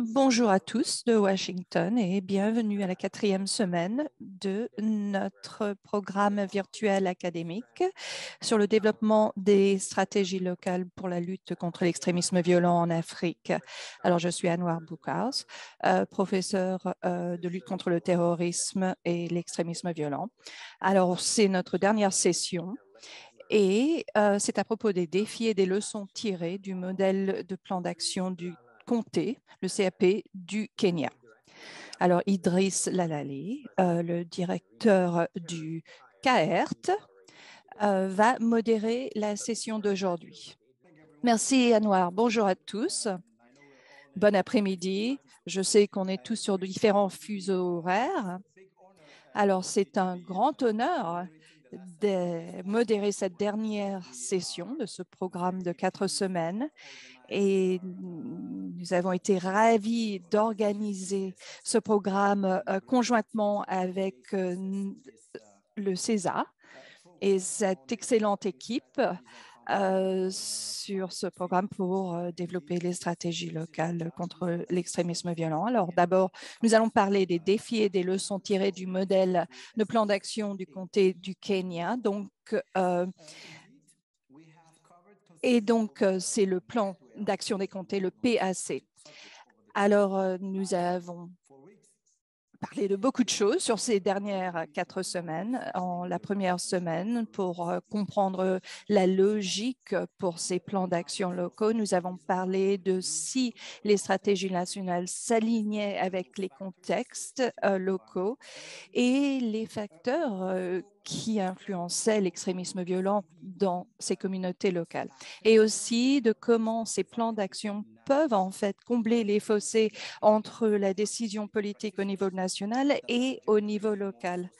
Bonjour à tous de Washington et bienvenue à la quatrième semaine de notre programme virtuel académique sur le développement des stratégies locales pour la lutte contre l'extrémisme violent en Afrique. Alors, je suis Anwar Boukars, euh, professeur euh, de lutte contre le terrorisme et l'extrémisme violent. Alors, c'est notre dernière session et euh, c'est à propos des défis et des leçons tirées du modèle de plan d'action du le CAP du Kenya. Alors, Idriss Lalali, euh, le directeur du CAERT, euh, va modérer la session d'aujourd'hui. Merci, Anouar. Bonjour à tous. Bon après-midi. Je sais qu'on est tous sur différents fuseaux horaires. Alors, c'est un grand honneur de modérer cette dernière session de ce programme de quatre semaines et nous avons été ravis d'organiser ce programme euh, conjointement avec euh, le César et cette excellente équipe euh, sur ce programme pour développer les stratégies locales contre l'extrémisme violent. Alors d'abord, nous allons parler des défis et des leçons tirées du modèle de plan d'action du comté du Kenya. Donc, et donc, c'est le plan d'action des comtés, le PAC. Alors, euh, nous avons parlé de beaucoup de choses sur ces dernières quatre semaines. En la première semaine, pour euh, comprendre la logique pour ces plans d'action locaux, nous avons parlé de si les stratégies nationales s'alignaient avec les contextes euh, locaux et les facteurs qui influençaient l'extrémisme violent dans ces communautés locales et aussi de comment ces plans d'action peuvent en fait combler les fossés entre la décision politique au niveau national et au niveau local.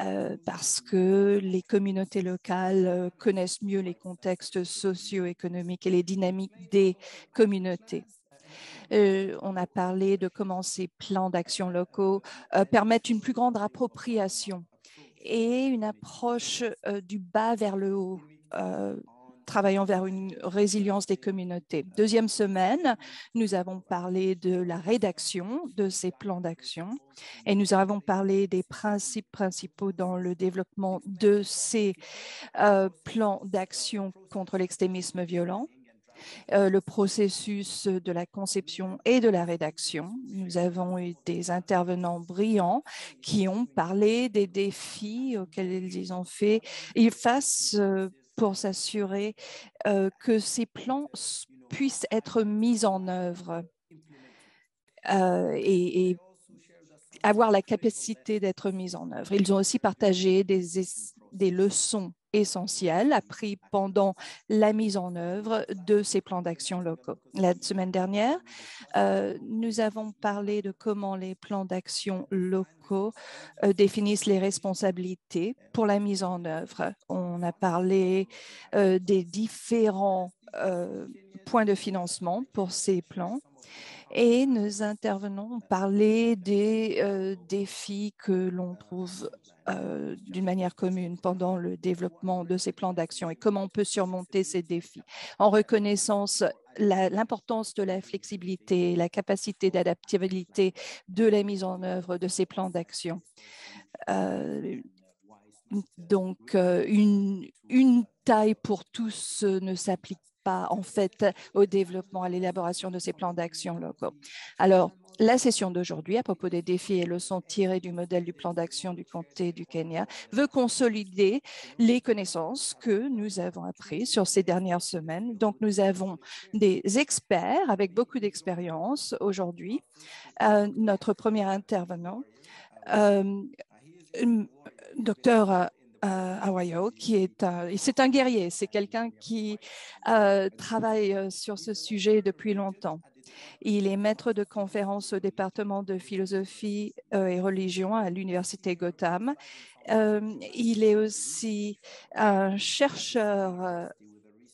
Euh, parce que les communautés locales euh, connaissent mieux les contextes socio-économiques et les dynamiques des communautés. Euh, on a parlé de comment ces plans d'action locaux permettent une plus grande appropriation et une approche euh, du bas vers le haut, euh, travaillant vers une résilience des communautés. Deuxième semaine, nous avons parlé de la rédaction de ces plans d'action et nous avons parlé des principes principaux dans le développement de ces euh, plans d'action contre l'extrémisme violent. Euh, le processus de la conception et de la rédaction. Nous avons eu des intervenants brillants qui ont parlé des défis auxquels ils ont fait face euh, pour s'assurer euh, que ces plans puissent être mis en œuvre et, avoir la capacité d'être mis en œuvre. Ils ont aussi partagé des, des leçons essentiel appris pendant la mise en œuvre de ces plans d'action locaux. La semaine dernière, euh, nous avons parlé de comment les plans d'action locaux euh, définissent les responsabilités pour la mise en œuvre. On a parlé euh, des différents points de financement pour ces plans et nos intervenants ont parlé des défis que l'on trouve euh, d'une manière commune pendant le développement de ces plans d'action et comment on peut surmonter ces défis en reconnaissance l'importance de la flexibilité, la capacité d'adaptabilité de la mise en œuvre de ces plans d'action. Euh, donc, euh, une, une taille pour tous ne s'applique en fait au développement, à l'élaboration de ces plans d'action locaux. Alors, la session d'aujourd'hui, à propos des défis et leçons tirées du modèle du plan d'action du comté du Kenya, veut consolider les connaissances que nous avons apprises sur ces dernières semaines. Donc, nous avons des experts avec beaucoup d'expérience aujourd'hui. Euh, notre premier intervenant, euh, docteur euh, Awayo, qui est un, c'est un guerrier, c'est quelqu'un qui euh, travaille sur ce sujet depuis longtemps. Il est maître de conférence au département de philosophie euh, et religion à l'université Gotham. Euh, il est aussi un chercheur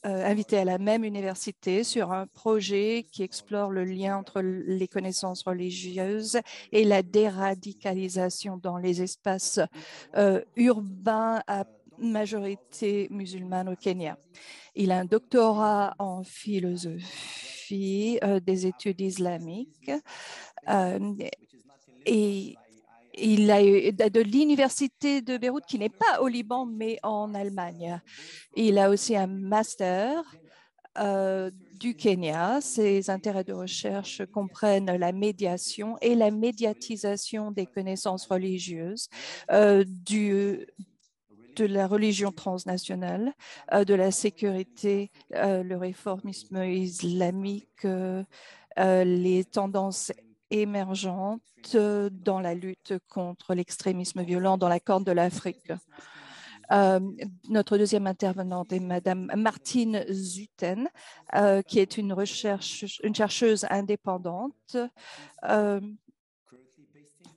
euh, invité à la même université sur un projet qui explore le lien entre les connaissances religieuses et la déradicalisation dans les espaces urbains majorité musulmane au Kenya. Il a un doctorat en philosophie des études islamiques et il a eu de l'université de Beyrouth qui n'est pas au Liban mais en Allemagne. Il a aussi un master euh, du Kenya. Ses intérêts de recherche comprennent la médiation et la médiatisation des connaissances religieuses euh, de la religion transnationale, euh, de la sécurité, le réformisme islamique, les tendances émergentes dans la lutte contre l'extrémisme violent dans la Corne de l'Afrique. Euh, notre deuxième intervenante est Madame Martine Zuten, euh, qui est une, chercheuse indépendante. Euh,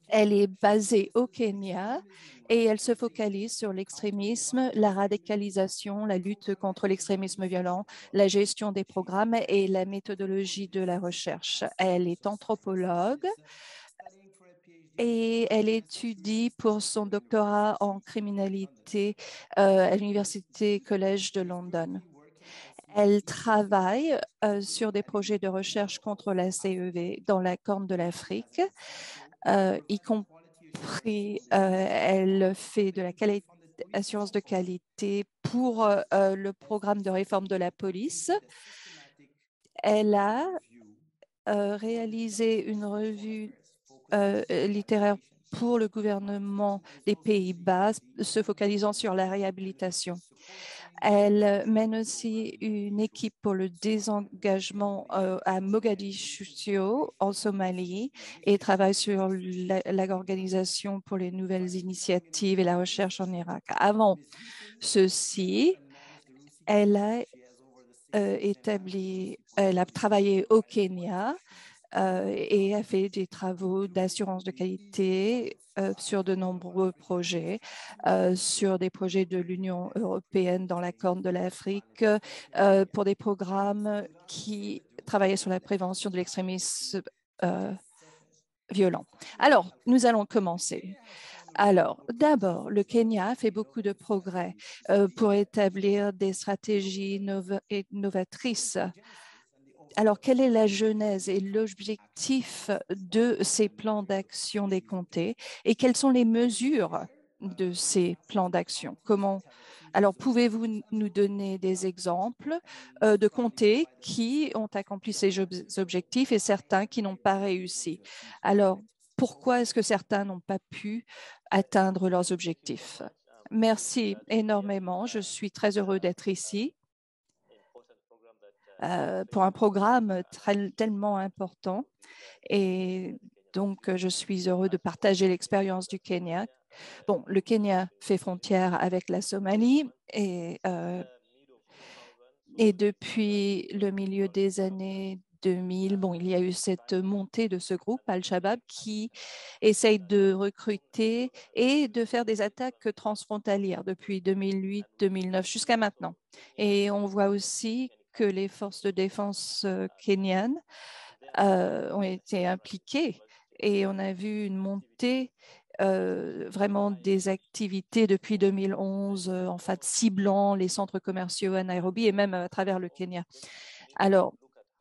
elle est basée au Kenya et elle se focalise sur l'extrémisme, la radicalisation, la lutte contre l'extrémisme violent, la gestion des programmes et la méthodologie de la recherche. Elle est anthropologue et elle étudie pour son doctorat en criminalité euh, à l'Université College de London. Elle travaille euh, sur des projets de recherche contre la CEV dans la Corne de l'Afrique, y compris elle fait de la assurance de qualité pour le programme de réforme de la police. Elle a réalisé une revue euh, littéraire pour le gouvernement des Pays-Bas, se focalisant sur la réhabilitation. Elle mène aussi une équipe pour le désengagement euh, à Mogadiscio, en Somalie, et travaille sur l'organisation pour les nouvelles initiatives et la recherche en Irak. Avant ceci, elle a euh, établi, elle a travaillé au Kenya euh, et a fait des travaux d'assurance de qualité sur de nombreux projets, euh, sur des projets de l'Union européenne dans la Corne de l'Afrique, pour des programmes qui travaillaient sur la prévention de l'extrémisme violent. Alors, nous allons commencer. Alors, d'abord, le Kenya fait beaucoup de progrès pour établir des stratégies novatrices alors, quelle est la genèse et l'objectif de ces plans d'action des comtés et quelles sont les mesures de ces plans d'action? Comment alors, pouvez-vous nous donner des exemples euh, de comtés qui ont accompli ces objectifs et certains qui n'ont pas réussi? Alors, pourquoi est-ce que certains n'ont pas pu atteindre leurs objectifs? Merci énormément. Je suis très heureux d'être ici. Euh, pour un programme tellement important. Et donc, je suis heureux de partager l'expérience du Kenya. Bon, le Kenya fait frontière avec la Somalie et, euh, et depuis le milieu des années 2000, bon, il y a eu cette montée de ce groupe, Al-Shabaab, qui essaye de recruter et de faire des attaques transfrontalières depuis 2008-2009 jusqu'à maintenant. Et on voit aussi que les forces de défense euh, kenyanes euh, ont été impliquées et on a vu une montée euh, vraiment des activités depuis 2011, en fait, ciblant les centres commerciaux à Nairobi et même à travers le Kenya. Alors,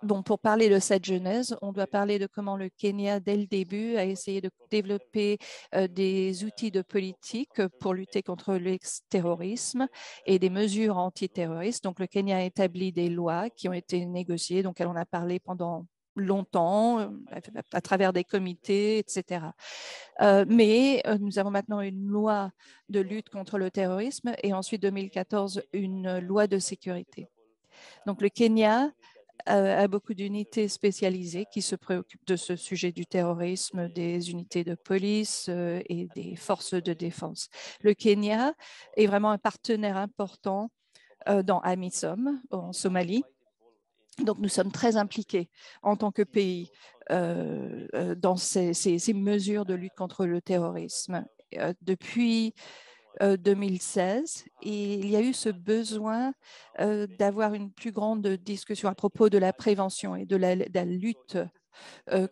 Bon, pour parler de cette genèse, on doit parler de comment le Kenya, dès le début, a essayé de développer euh, des outils de politique pour lutter contre l'ex-terrorisme et des mesures antiterroristes. Donc, le Kenya a établi des lois qui ont été négociées, donc elle en a parlé pendant longtemps euh, à travers des comités, etc. Euh, mais nous avons maintenant une loi de lutte contre le terrorisme et ensuite 2014 une loi de sécurité. Donc le Kenya a beaucoup d'unités spécialisées qui se préoccupent de ce sujet du terrorisme, des unités de police euh, et des forces de défense. Le Kenya est vraiment un partenaire important euh, dans AMISOM en Somalie. Donc, nous sommes très impliqués en tant que pays euh, dans ces, ces, mesures de lutte contre le terrorisme. depuis 2016 euh, et il y a eu ce besoin euh, d'avoir une plus grande discussion à propos de la prévention et de la, lutte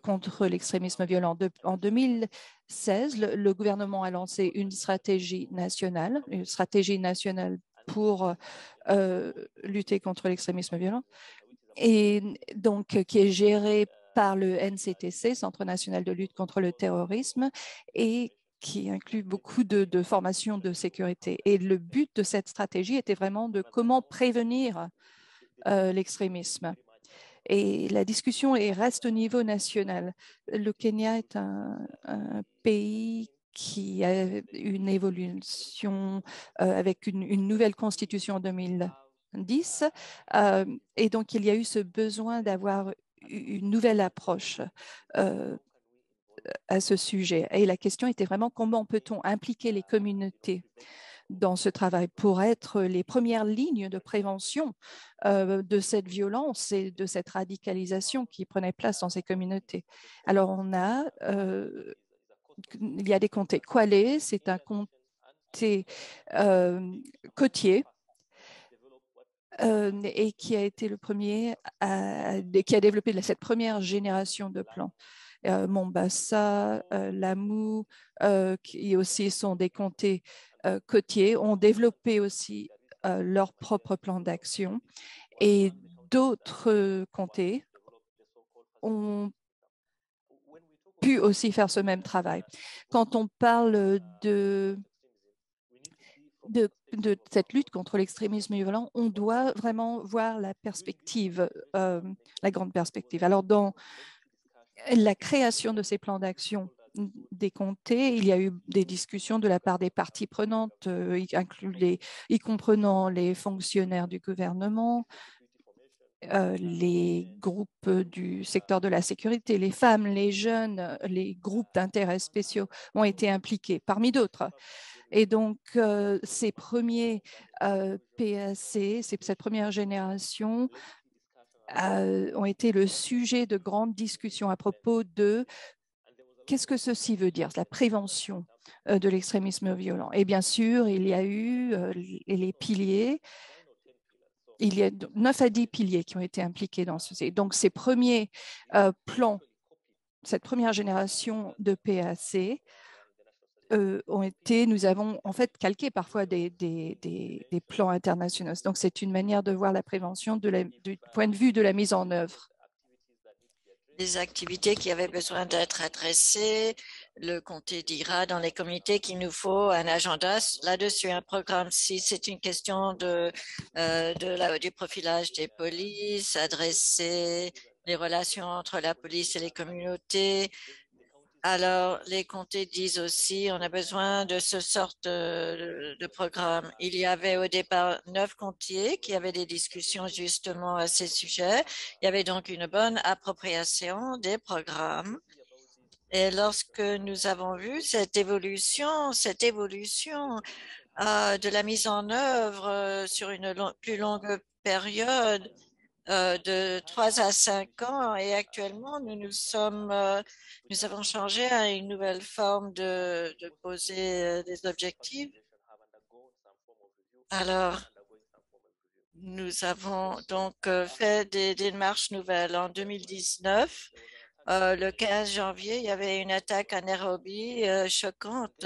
contre l'extrémisme violent. en 2016, le, gouvernement a lancé une stratégie nationale, une stratégie nationale pour lutter contre l'extrémisme violent, et donc qui est gérée par le NCTC, Centre national de lutte contre le terrorisme, et qui inclut beaucoup de, formations de sécurité. Et le but de cette stratégie était vraiment de comment prévenir euh, l'extrémisme. Et la discussion reste au niveau national. Le Kenya est un, pays qui a une évolution euh, avec une, nouvelle constitution en 2010. Euh, et donc, il y a eu ce besoin d'avoir une nouvelle approche à ce sujet. Et la question était vraiment comment peut-on impliquer les communautés dans ce travail pour être les premières lignes de prévention euh, de cette violence et de cette radicalisation qui prenait place dans ces communautés? Alors, on a, euh, il y a des comtés. Kwale, c'est un comté euh, côtier et qui a été le premier à, qui a développé cette première génération de plans. Mombasa, Lamu, qui aussi sont des comtés côtiers, ont développé aussi leur propre plan d'action et d'autres comtés ont pu aussi faire ce même travail. Quand on parle de, de, de cette lutte contre l'extrémisme violent, on doit vraiment voir la perspective, la grande perspective. Alors, dans la création de ces plans d'action des comtés, il y a eu des discussions de la part des parties prenantes, euh, y, comprenant les fonctionnaires du gouvernement, euh, les groupes du secteur de la sécurité, les femmes, les jeunes, les groupes d'intérêts spéciaux ont été impliqués, parmi d'autres. Et donc, euh, ces premiers PAC, cette première génération, ont été le sujet de grandes discussions à propos de qu'est-ce que ceci veut dire, la prévention de l'extrémisme violent. Et bien sûr, il y a eu les piliers. Il y a 9 à 10 piliers qui ont été impliqués dans ce. Donc, ces premiers plans, cette première génération de PAC euh, ont été, nous avons en fait calqué parfois des, des, plans internationaux. Donc, c'est une manière de voir la prévention du point de vue de la mise en œuvre. Des activités qui avaient besoin d'être adressées, le comté dira dans les comités qu'il nous faut un agenda là-dessus, un programme. Si c'est une question de, euh, de du profilage des polices, adresser les relations entre la police et les communautés, alors, les comtés disent aussi, on a besoin de ce sorte de, programme. Il y avait au départ neuf comtés qui avaient des discussions justement à ces sujets. Il y avait donc une bonne appropriation des programmes. Et lorsque nous avons vu cette évolution, cette évolution euh, de la mise en œuvre euh, sur une plus longue période, euh, de trois à cinq ans et actuellement nous nous sommes euh, nous avons changé à une nouvelle forme de, de poser euh, des objectifs. Alors, nous avons donc fait des, démarches nouvelles. En 2019, le 15 janvier, il y avait une attaque à Nairobi choquante.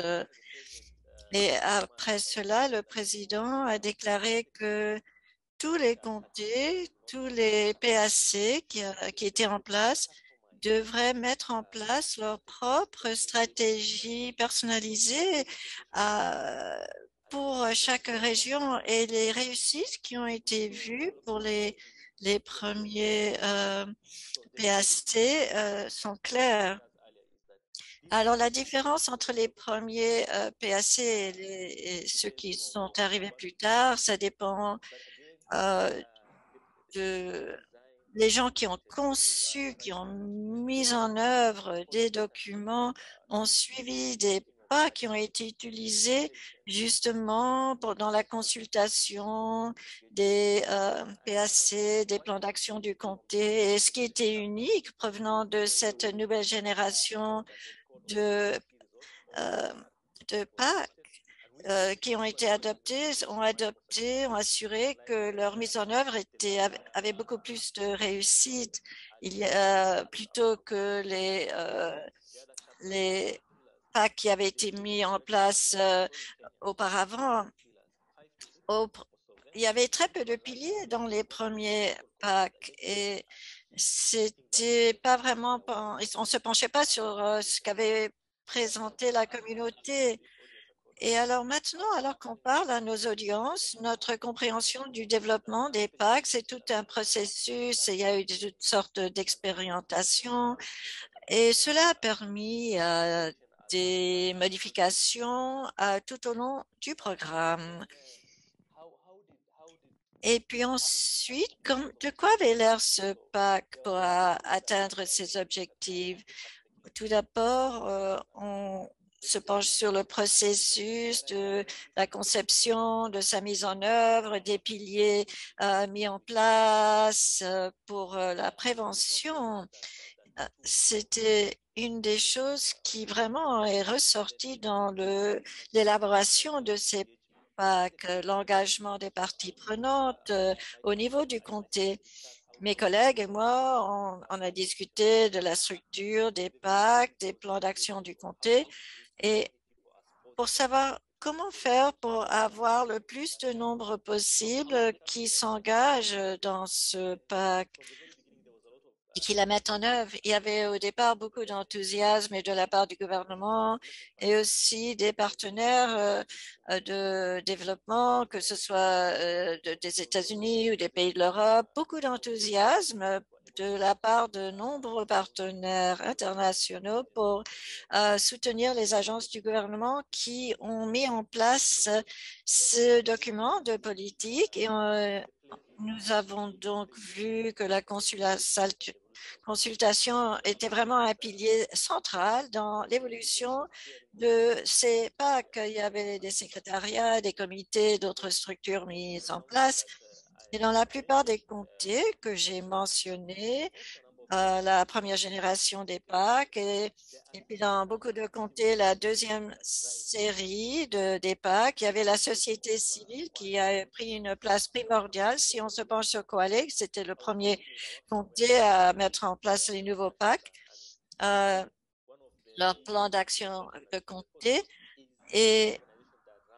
et après cela, le président a déclaré que tous les comtés, tous les PAC qui, euh, qui étaient en place devraient mettre en place leur propre stratégie personnalisée euh, pour chaque région et les réussites qui ont été vues pour les, premiers euh, PAC sont claires. Alors, la différence entre les premiers PAC et, ceux qui sont arrivés plus tard, ça dépend euh, les gens qui ont conçu, qui ont mis en œuvre des documents, ont suivi des pas qui ont été utilisés justement pendant la consultation des euh, PAC, des plans d'action du comté. Et ce qui était unique provenant de cette nouvelle génération de, euh, de PAC, euh, qui ont été adoptés ont assuré que leur mise en œuvre avait beaucoup plus de réussite a, plutôt que les, euh, les packs qui avaient été mis en place euh, auparavant. il y avait très peu de piliers dans les premiers packs et c'était pas vraiment, on se penchait pas sur ce qu'avait présenté la communauté. Et alors maintenant, alors qu'on parle à nos audiences, notre compréhension du développement des PAC, c'est tout un processus, il y a eu toutes sortes d'expérimentations et cela a permis euh, des modifications euh, tout au long du programme. Et puis ensuite, de quoi avait l'air ce PAC pour atteindre ses objectifs? Tout d'abord, euh, on se penche sur le processus de la conception, de sa mise en œuvre, des piliers euh, mis en place euh, pour euh, la prévention. C'était une des choses qui vraiment est ressortie dans l'élaboration de ces PAC, l'engagement des parties prenantes au niveau du comté. Mes collègues et moi, on, a discuté de la structure des PAC, des plans d'action du comté et pour savoir comment faire pour avoir le plus de nombre possible qui s'engagent dans ce PAC et qui la mettent en œuvre. Il y avait au départ beaucoup d'enthousiasme de la part du gouvernement et aussi des partenaires euh, de développement, que ce soit euh, des États-Unis ou des pays de l'Europe, beaucoup d'enthousiasme de la part de nombreux partenaires internationaux pour euh, soutenir les agences du gouvernement qui ont mis en place ce document de politique et euh, nous avons donc vu que la consultation était vraiment un pilier central dans l'évolution de ces PAC. Il y avait des secrétariats, des comités, d'autres structures mises en place et dans la plupart des comtés que j'ai mentionnés, euh, la première génération des PAC et, puis dans beaucoup de comtés, la deuxième série de, des PAC, il y avait la société civile qui a pris une place primordiale. Si on se penche sur Coalex, c'était le premier comté à mettre en place les nouveaux PAC, euh, leur plan d'action de comté. Et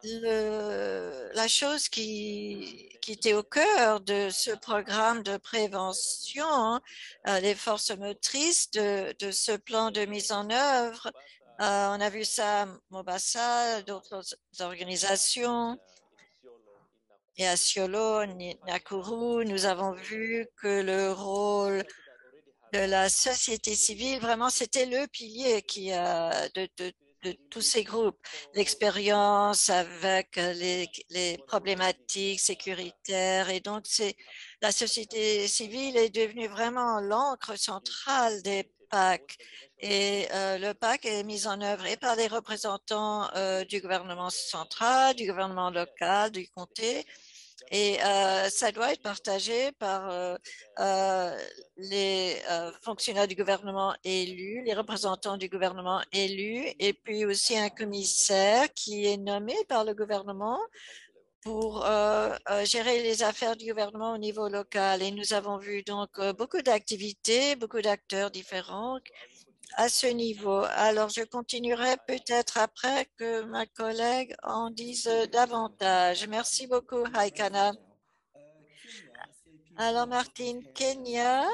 la chose qui, était au cœur de ce programme de prévention, hein, euh, les forces motrices de, ce plan de mise en œuvre, euh, on a vu ça à Mobassa, d'autres organisations, et à Siolo, Nakuru, nous avons vu que le rôle de la société civile, vraiment, c'était le pilier qui a de, de tous ces groupes, l'expérience avec euh, les, problématiques sécuritaires. Et donc, c'est la société civile est devenue vraiment l'encre centrale des PAC. Et euh, le PAC est mis en œuvre et par les représentants euh, du gouvernement central, du gouvernement local, du comté, et euh, ça doit être partagé par euh, euh, les fonctionnaires du gouvernement élus, les représentants du gouvernement élus, et puis aussi un commissaire qui est nommé par le gouvernement pour gérer les affaires du gouvernement au niveau local. Et nous avons vu donc beaucoup d'activités, beaucoup d'acteurs différents à ce niveau. Alors, je continuerai peut-être après que ma collègue en dise davantage. Merci beaucoup, Haikana. Alors, Martine, Kenya,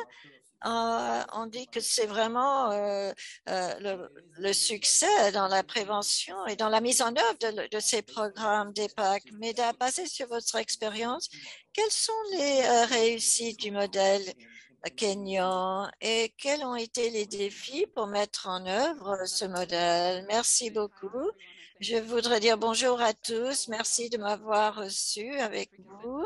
euh, on dit que c'est vraiment euh, euh, le, succès dans la prévention et dans la mise en œuvre de, de ces programmes d'EPAC. Mais basé sur votre expérience, quelles sont les réussites du modèle? Kenyan et quels ont été les défis pour mettre en œuvre ce modèle? Merci beaucoup. Je voudrais dire bonjour à tous. Merci de m'avoir reçu avec vous.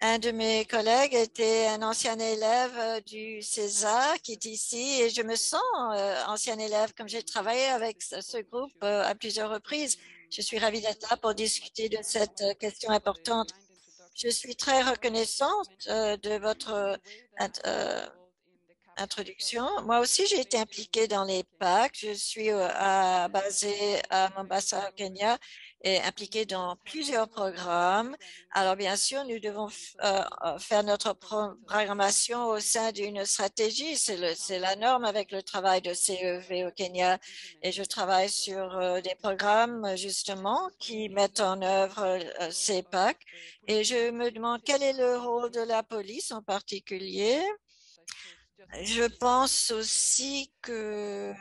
Un de mes collègues était un ancien élève du César qui est ici et je me sens euh, ancien élève comme j'ai travaillé avec ce groupe euh, à plusieurs reprises. Je suis ravie d'être là pour discuter de cette question importante. Je suis très reconnaissante euh, de votre euh, introduction. Moi aussi, j'ai été impliquée dans les PAC. Je suis euh, basée à Mombasa, au Kenya, et impliquée dans plusieurs programmes. Alors, bien sûr, nous devons euh, euh, faire notre programmation au sein d'une stratégie. C'est la norme avec le travail de CEV au Kenya. Et je travaille sur des programmes, justement, qui mettent en œuvre ces PAC. Et je me demande quel est le rôle de la police en particulier. Je pense aussi que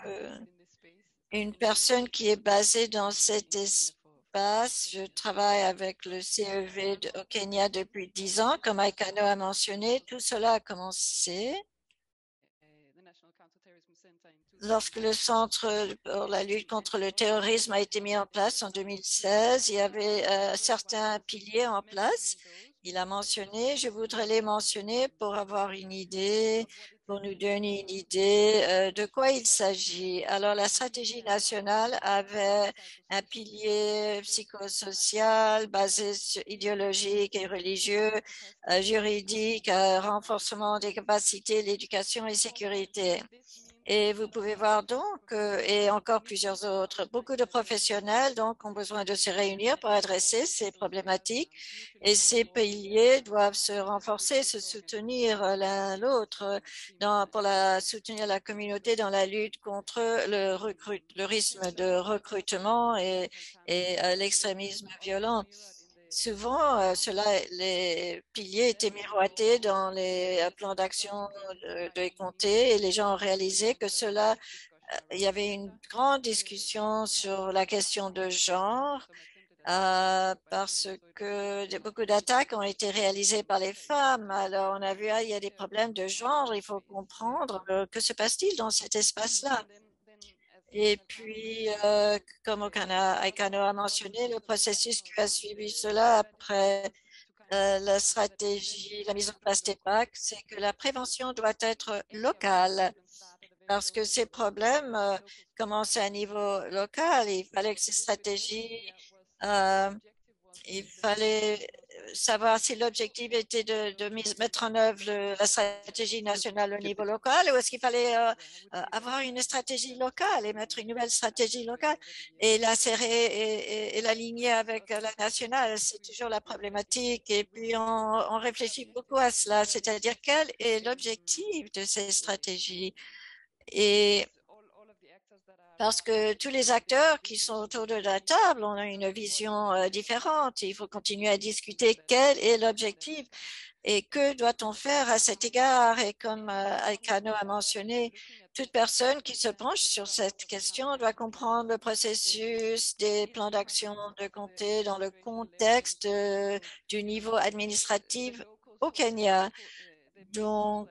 une personne qui est basée dans cet espace je travaille avec le CEV au Kenya depuis dix ans. Comme Aikano a mentionné, tout cela a commencé lorsque le Centre pour la lutte contre le terrorisme a été mis en place en 2016. Il y avait euh, certains piliers en place. Il a mentionné, je voudrais les mentionner pour avoir une idée pour nous donner une idée euh, de quoi il s'agit. Alors, la stratégie nationale avait un pilier psychosocial basé sur idéologique et religieux, euh, juridique, euh, renforcement des capacités, l'éducation et sécurité. Et vous pouvez voir donc, euh, et encore plusieurs autres, beaucoup de professionnels donc ont besoin de se réunir pour adresser ces problématiques et ces piliers doivent se renforcer, se soutenir l'un l'autre pour la, soutenir la communauté dans la lutte contre le, recrut, le risque de recrutement et, et euh, l'extrémisme violent. Souvent, euh, cela, les piliers étaient miroités dans les euh, plans d'action de, de comté et les gens ont réalisé que cela, euh, il y avait une grande discussion sur la question de genre parce que beaucoup d'attaques ont été réalisées par les femmes. Alors, on a vu, ah, il y a des problèmes de genre, il faut comprendre que se passe-t-il dans cet espace-là? Et puis, euh, comme Aikano a mentionné, le processus qui a suivi cela après euh, la stratégie, la mise en place des PAC, c'est que la prévention doit être locale parce que ces problèmes euh, commencent à niveau local. Il fallait que ces stratégies, il fallait savoir si l'objectif était de, mettre en œuvre la stratégie nationale au niveau local ou est-ce qu'il fallait euh, euh, avoir une stratégie locale et mettre une nouvelle stratégie locale et la serrer et, l'aligner avec la nationale. C'est toujours la problématique et puis on, on réfléchit beaucoup à cela, c'est-à-dire quel est l'objectif de ces stratégies et parce que tous les acteurs qui sont autour de la table ont une vision euh, différente. Il faut continuer à discuter quel est l'objectif et que doit-on faire à cet égard. Et comme Alcano euh, a mentionné, toute personne qui se penche sur cette question doit comprendre le processus des plans d'action de comté dans le contexte euh, du niveau administratif au Kenya. Donc,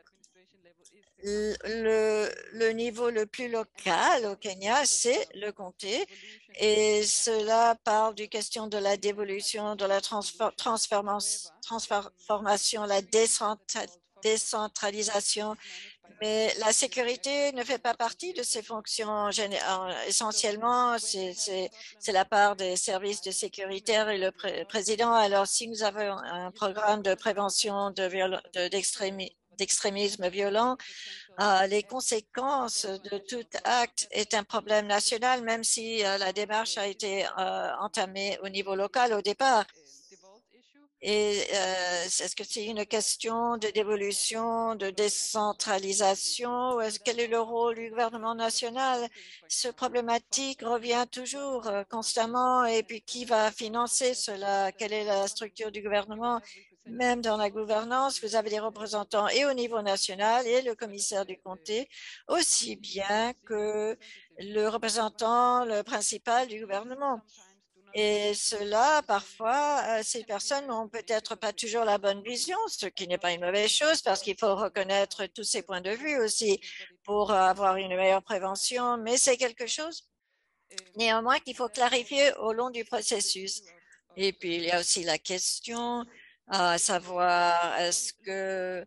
le, le, niveau le plus local au Kenya, c'est le comté. Et cela parle du question de la dévolution, de la transformation, la décentralisation. Mais la sécurité ne fait pas partie de ces fonctions. Essentiellement, c'est la part des services de sécurité et le président. Alors, si nous avons un programme de prévention d'extrémisme, de, d'extrémisme violent, euh, les conséquences de tout acte est un problème national, même si euh, la démarche a été euh, entamée au niveau local au départ. Et est-ce que c'est une question de dévolution, de décentralisation? Est quel est le rôle du gouvernement national? Ce problématique revient toujours constamment. Et puis, qui va financer cela? Quelle est la structure du gouvernement? Même dans la gouvernance, vous avez des représentants et au niveau national et le commissaire du comté, aussi bien que le représentant principal du gouvernement. Et cela, parfois, euh, ces personnes n'ont peut-être pas toujours la bonne vision, ce qui n'est pas une mauvaise chose parce qu'il faut reconnaître tous ces points de vue aussi pour avoir une meilleure prévention, mais c'est quelque chose néanmoins qu'il faut clarifier au long du processus. Et puis, il y a aussi la question à savoir est-ce que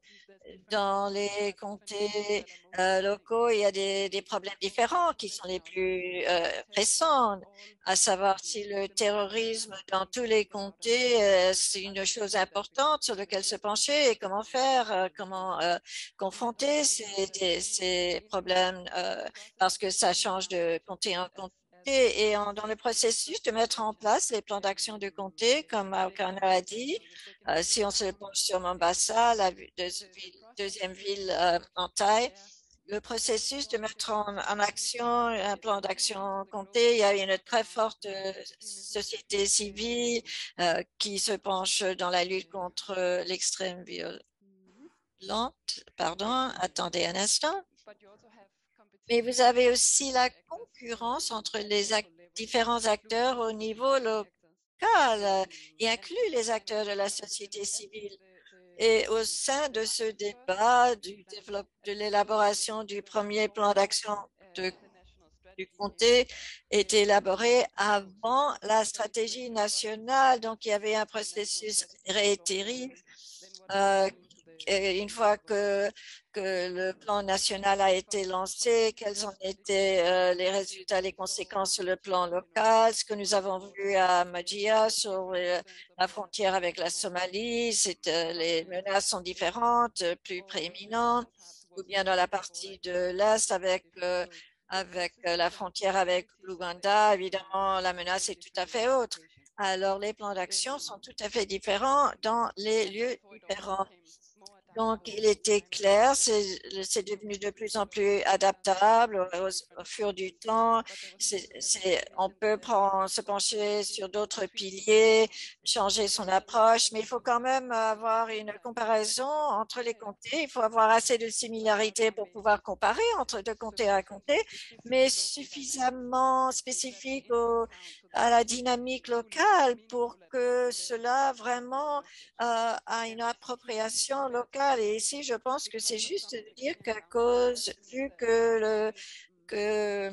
dans les comtés euh, locaux, il y a des, problèmes différents qui sont les plus euh, pressants, à savoir si le terrorisme dans tous les comtés, euh, c'est une chose importante sur laquelle se pencher et comment faire, comment confronter ces, ces problèmes parce que ça change de comté en comté et dans le processus de mettre en place les plans d'action de comté, comme O'Connor a dit, si on se penche sur Mombasa, la deuxième ville euh, en taille, le processus de mettre en, action un plan d'action compté, il y a une très forte euh, société civile euh, qui se penche dans la lutte contre l'extrême violente. Pardon, attendez un instant. Mais vous avez aussi la concurrence entre les différents acteurs au niveau local et inclut les acteurs de la société civile. Et au sein de ce débat de l'élaboration du premier plan d'action du comté est élaboré avant la stratégie nationale. Donc, il y avait un processus réitéré euh, une fois que que le plan national a été lancé, quels ont été euh, les résultats, les conséquences sur le plan local, ce que nous avons vu à Majia sur la frontière avec la Somalie, euh, les menaces sont différentes, plus prééminentes, ou bien dans la partie de l'Est avec euh, avec la frontière avec l'Ouganda, évidemment, la menace est tout à fait autre. Alors, les plans d'action sont tout à fait différents dans les lieux différents. Donc, il était clair, c'est devenu de plus en plus adaptable au, fur du temps. on peut se pencher sur d'autres piliers, changer son approche, mais il faut quand même avoir une comparaison entre les comtés. Il faut avoir assez de similarités pour pouvoir comparer entre deux comtés à comté, mais suffisamment spécifique au, à la dynamique locale pour que cela vraiment euh, a une appropriation locale. Et ici, je pense que c'est juste de dire qu'à cause, vu que le,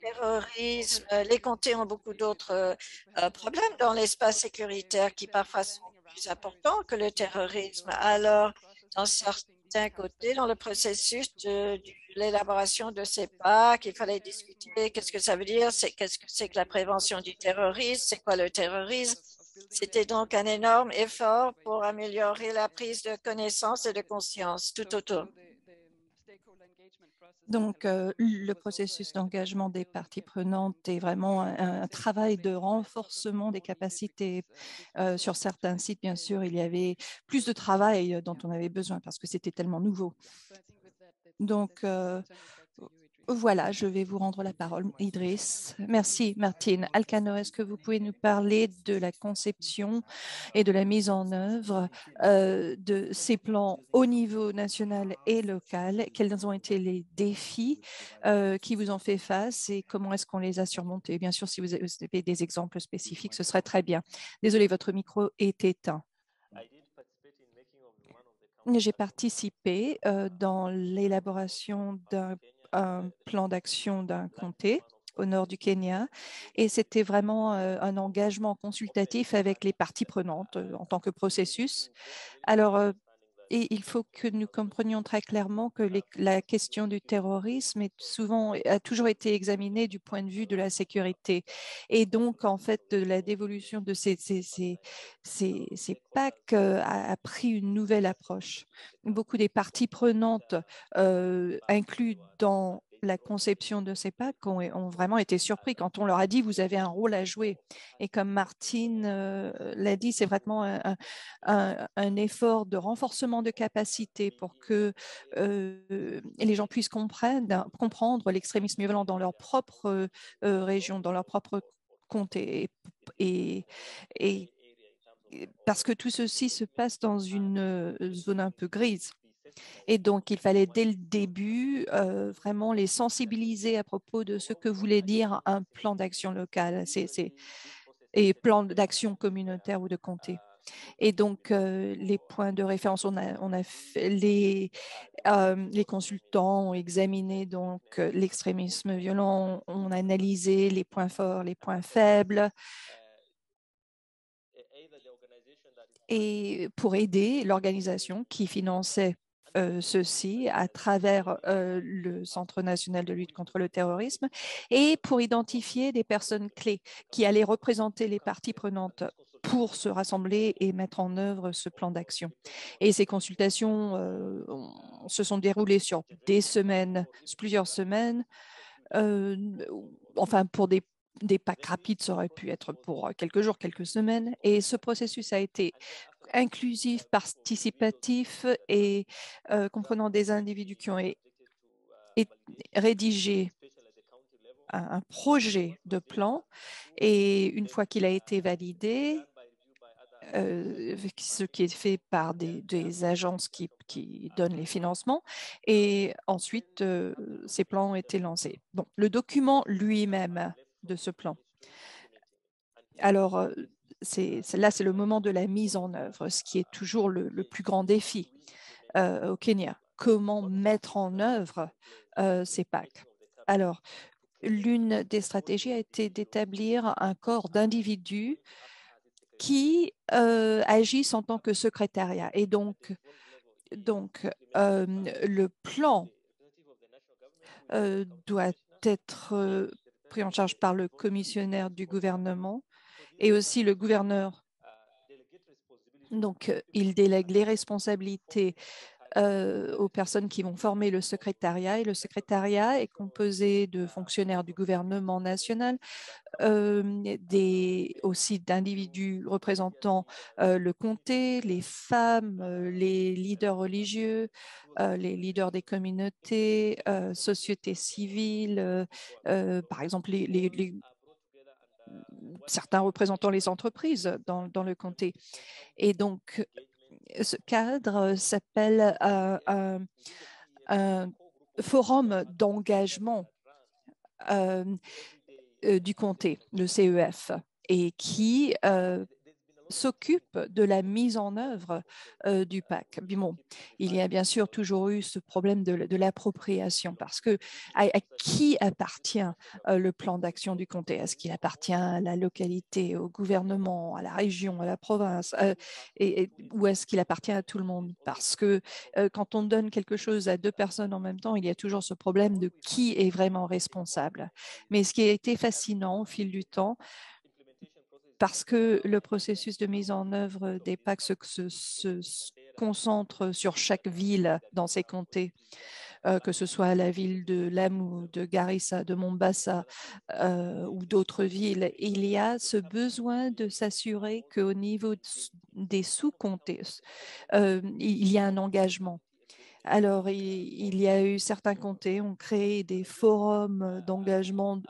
terrorisme, les comtés ont beaucoup d'autres euh, problèmes dans l'espace sécuritaire qui parfois sont plus importants que le terrorisme. Alors, dans certains côtés, dans le processus du l'élaboration de ces packs, il fallait discuter qu'est-ce que ça veut dire, c'est qu'est-ce que c'est que la prévention du terrorisme, c'est quoi le terrorisme. C'était donc un énorme effort pour améliorer la prise de connaissance et de conscience tout autour. Donc, euh, le processus d'engagement des parties prenantes est vraiment un, travail de renforcement des capacités. Euh, sur certains sites, bien sûr, il y avait plus de travail dont on avait besoin parce que c'était tellement nouveau. Donc, euh, voilà, je vais vous rendre la parole, Idriss. Merci, Martine. Alcano, est-ce que vous pouvez nous parler de la conception et de la mise en œuvre euh, de ces plans au niveau national et local? Quels ont été les défis euh, qui vous ont fait face et comment est-ce qu'on les a surmontés? Bien sûr, si vous avez des exemples spécifiques, ce serait très bien. Désolé, votre micro est éteint. J'ai participé euh, dans l'élaboration d'un plan d'action d'un comté au nord du Kenya et c'était vraiment euh, un engagement consultatif avec les parties prenantes euh, en tant que processus. Alors, et il faut que nous comprenions très clairement que la question du terrorisme a toujours été examinée du point de vue de la sécurité. Et donc, en fait, la dévolution de ces, ces, euh, a, pris une nouvelle approche. Beaucoup des parties prenantes euh, incluent dans la conception de ces packs ont, vraiment été surpris quand on leur a dit vous avez un rôle à jouer. Et comme Martine euh, l'a dit, c'est vraiment un, effort de renforcement de capacité pour que euh, les gens puissent comprendre, l'extrémisme violent dans leur propre euh, région, dans leur propre comté. et parce que tout ceci se passe dans une zone un peu grise. Et donc, il fallait dès le début euh, vraiment les sensibiliser à propos de ce que voulait dire un plan d'action local et plan d'action communautaire ou de comté. Et donc, euh, les points de référence, on a, euh, les consultants ont examiné donc l'extrémisme violent, on a analysé les points forts, les points faibles, et pour aider l'organisation qui finançait ceci à travers le Centre national de lutte contre le terrorisme et pour identifier des personnes clés qui allaient représenter les parties prenantes pour se rassembler et mettre en œuvre ce plan d'action. Et ces consultations se sont déroulées sur des semaines, plusieurs semaines, enfin pour des des packs rapides, ça aurait pu être pour quelques jours, quelques semaines. Et ce processus a été inclusif, participatif et comprenant des individus qui ont rédigé un, projet de plan. Et une fois qu'il a été validé, ce qui est fait par des, agences qui, donnent les financements. Et ensuite, ces plans ont été lancés. Bon, le document lui-même de ce plan. Alors, là, c'est le moment de la mise en œuvre, ce qui est toujours le, plus grand défi au Kenya. Comment mettre en œuvre ces packs Alors, l'une des stratégies a été d'établir un corps d'individus qui agissent en tant que secrétariat. Et donc le plan doit être pris en charge par le commissionnaire du gouvernement et aussi le gouverneur. Donc, il délègue les responsabilités aux personnes qui vont former le secrétariat. Et le secrétariat est composé de fonctionnaires du gouvernement national, des, aussi d'individus représentant le comté, les femmes, les leaders religieux, les leaders des communautés, société civile, par exemple les, certains représentant les entreprises dans, dans le comté. Et donc, ce cadre s'appelle un, forum d'engagement du comté, le CEF, et qui s'occupe de la mise en œuvre du PAC. Bon, il y a bien sûr toujours eu ce problème de, l'appropriation parce que à, qui appartient le plan d'action du comté? Est-ce qu'il appartient à la localité, au gouvernement, à la région, à la province et, ou est-ce qu'il appartient à tout le monde? Parce que quand on donne quelque chose à deux personnes en même temps, il y a toujours ce problème de qui est vraiment responsable. Mais ce qui a été fascinant au fil du temps, parce que le processus de mise en œuvre des PAC se, concentre sur chaque ville dans ces comtés, euh, que ce soit la ville de Lamu, de Garissa, de Mombasa euh, ou d'autres villes. Il y a ce besoin de s'assurer qu'au niveau des sous-comtés, euh, il y a un engagement. Alors, il, y a eu certains comtés ont créé des forums d'engagement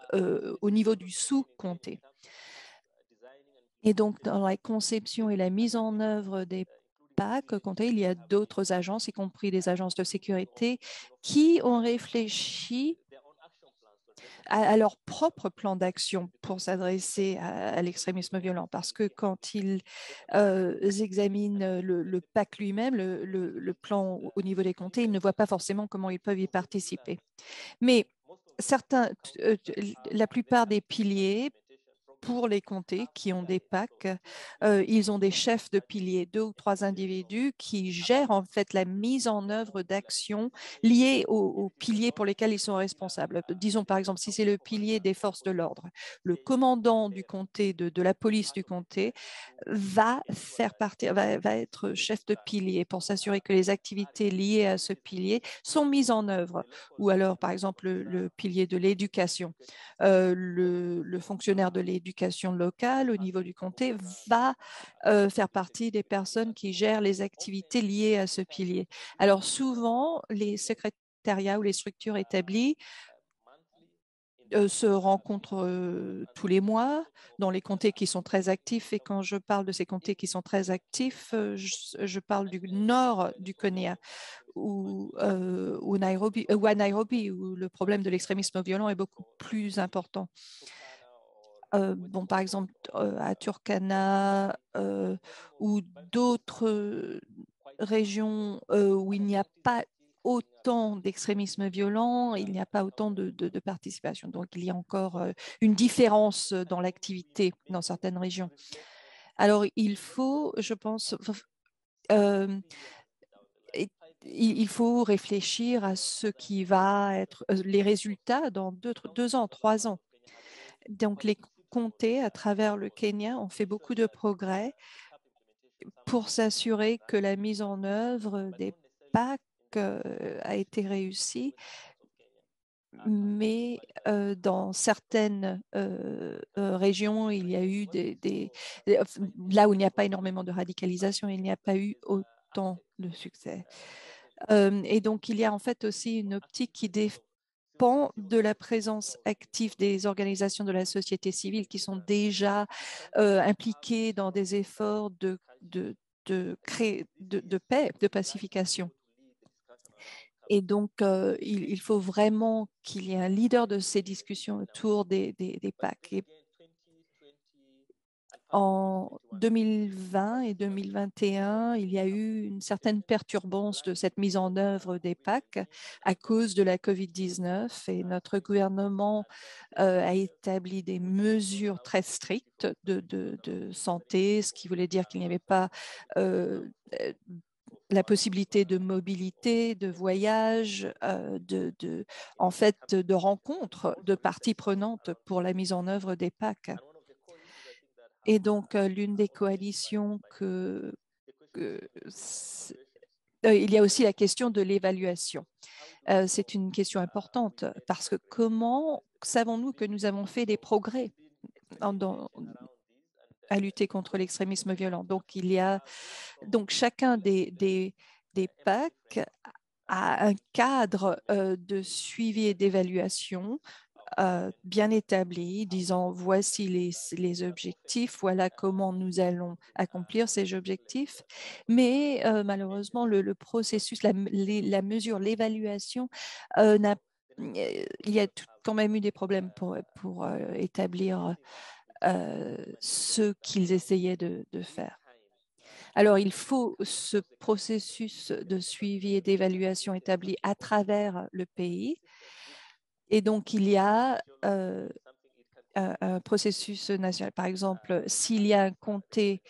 au niveau du sous-comté. Et donc, dans la conception et la mise en œuvre des PAC, il y a d'autres agences, y compris des agences de sécurité, qui ont réfléchi à, leur propre plan d'action pour s'adresser à, l'extrémisme violent, parce que quand ils euh, examinent le, PAC lui-même, le, plan au niveau des comtés, ils ne voient pas forcément comment ils peuvent y participer. Mais certains, euh, la plupart des piliers pour les comtés qui ont des PAC. Euh, ils ont des chefs de piliers, deux ou trois individus qui gèrent en fait la mise en œuvre d'actions liées aux, piliers pour lesquels ils sont responsables. Disons par exemple, si c'est le pilier des forces de l'ordre, le commandant du comté, de, la police du comté, va faire partie, va, être chef de pilier pour s'assurer que les activités liées à ce pilier sont mises en œuvre. Ou alors, par exemple, le, pilier de l'éducation, euh, le, le fonctionnaire de l'éducation l'éducation locale au niveau du comté va euh, faire partie des personnes qui gèrent les activités liées à ce pilier. Alors souvent, les secrétariats ou les structures établies se rencontrent tous les mois dans les comtés qui sont très actifs. Et quand je parle de ces comtés qui sont très actifs, je, parle du nord du Kenya ou, Nairobi, ou à Nairobi, où le problème de l'extrémisme violent est beaucoup plus important bon, par exemple à Turkana ou d'autres régions où il n'y a pas autant d'extrémisme violent, il n'y a pas autant de, participation. Donc, il y a encore une différence dans l'activité dans certaines régions. Alors, il faut, je pense, il faut réfléchir à ce qui va être les résultats dans deux ans, trois ans. Donc, les comtés à travers le Kenya ont fait beaucoup de progrès pour s'assurer que la mise en œuvre des PAC a été réussie, mais dans certaines régions, il y a eu des, là où il n'y a pas énormément de radicalisation, il n'y a pas eu autant de succès. et donc, il y a en fait aussi une optique qui dépend de la présence active des organisations de la société civile qui sont déjà impliquées dans des efforts de, de, de, créer, de paix, de pacification. Et donc, il, faut vraiment qu'il y ait un leader de ces discussions autour des, des, PAC. En 2020 et 2021, il y a eu une certaine perturbance de cette mise en œuvre des PAC à cause de la COVID-19 et notre gouvernement a établi des mesures très strictes de, de, santé, ce qui voulait dire qu'il n'y avait pas la possibilité de mobilité, de voyage, euh, de, en fait, de rencontres de parties prenantes pour la mise en œuvre des PAC. Et donc, euh, l'une des coalitions que, euh, il y a aussi la question de l'évaluation. C'est une question importante parce que comment savons-nous que nous avons fait des progrès à lutter contre l'extrémisme violent? Donc, il y a donc chacun des, des, PAC a un cadre euh, de suivi et d'évaluation euh, bien établi, disant voici les, les, objectifs, voilà comment nous allons accomplir ces objectifs. Mais euh, malheureusement, le, processus, la, mesure, l'évaluation, il y a quand même eu des problèmes pour, pour établir euh, ce qu'ils essayaient de, faire. Alors, il faut ce processus de suivi et d'évaluation établi à travers le pays. Et donc, il y a euh, un, processus national. Par exemple, s'il y a un comté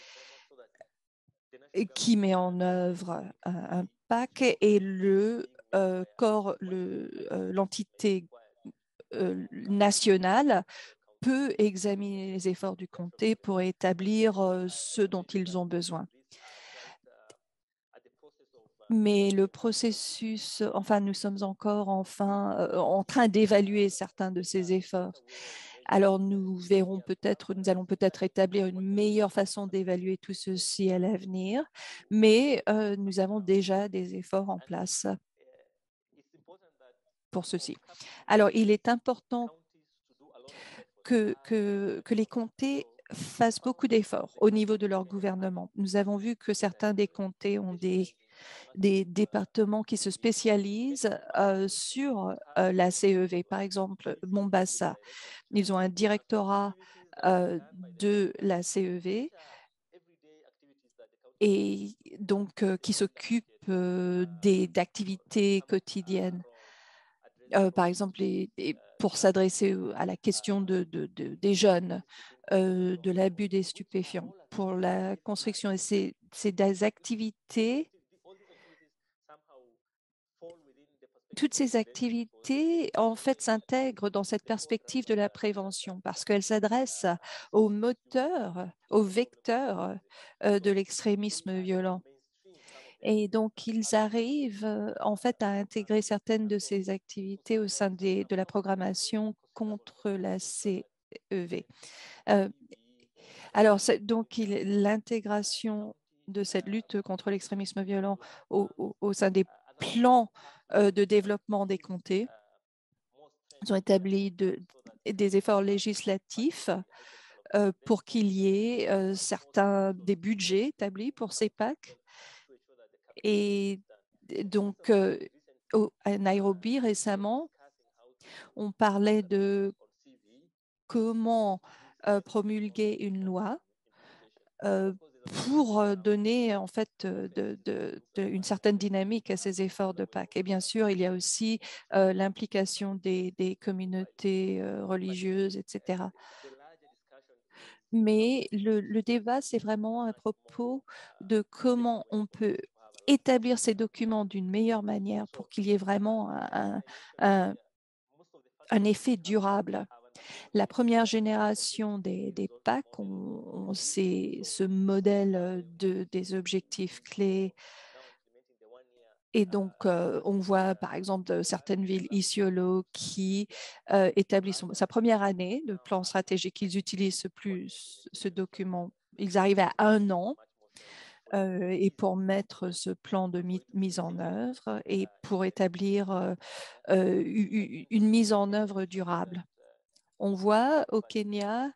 qui met en œuvre un, PAC et le euh, corps, l'entité nationale peut examiner les efforts du comté pour établir ce dont ils ont besoin. Mais le processus, enfin, nous sommes encore enfin en train d'évaluer certains de ces efforts. Alors, nous verrons peut-être, nous allons peut-être établir une meilleure façon d'évaluer tout ceci à l'avenir, mais nous avons déjà des efforts en place pour ceci. Alors, il est important que, les comtés fassent beaucoup d'efforts au niveau de leur gouvernement. Nous avons vu que certains des comtés ont des, des départements qui se spécialisent euh, sur euh, la CEV. Par exemple, Mombasa, ils ont un directorat euh, de la CEV et donc qui s'occupe d'activités quotidiennes. par exemple, pour s'adresser à la question de, des jeunes, de l'abus des stupéfiants, pour la construction. C'est des activités, toutes ces activités, en fait, s'intègrent dans cette perspective de la prévention parce qu'elles s'adressent aux moteurs, aux vecteurs euh, de l'extrémisme violent. Et donc, ils arrivent en fait à intégrer certaines de ces activités au sein de la programmation contre la CEV. alors, donc, l'intégration de cette lutte contre l'extrémisme violent au, sein des plans de développement des comtés. Ils ont établi de, des efforts législatifs pour qu'il y ait certains des budgets établis pour ces PAC et donc, à Nairobi récemment, on parlait de comment promulguer une loi pour donner en fait de, une certaine dynamique à ces efforts de Pâques. Et bien sûr, il y a aussi l'implication des, communautés religieuses, etc. Mais le débat, c'est vraiment à propos de comment on peut établir ces documents d'une meilleure manière pour qu'il y ait vraiment un, effet durable. La première génération des, PAC, on, sait ce modèle de, des objectifs clés. Et donc, on voit par exemple certaines villes, Isiolo, qui établissent sa première année de plan stratégique. Ils utilisent plus ce document. Ils arrivent à un an et pour mettre ce plan de mise en œuvre et pour établir une mise en œuvre durable. On voit au Kenya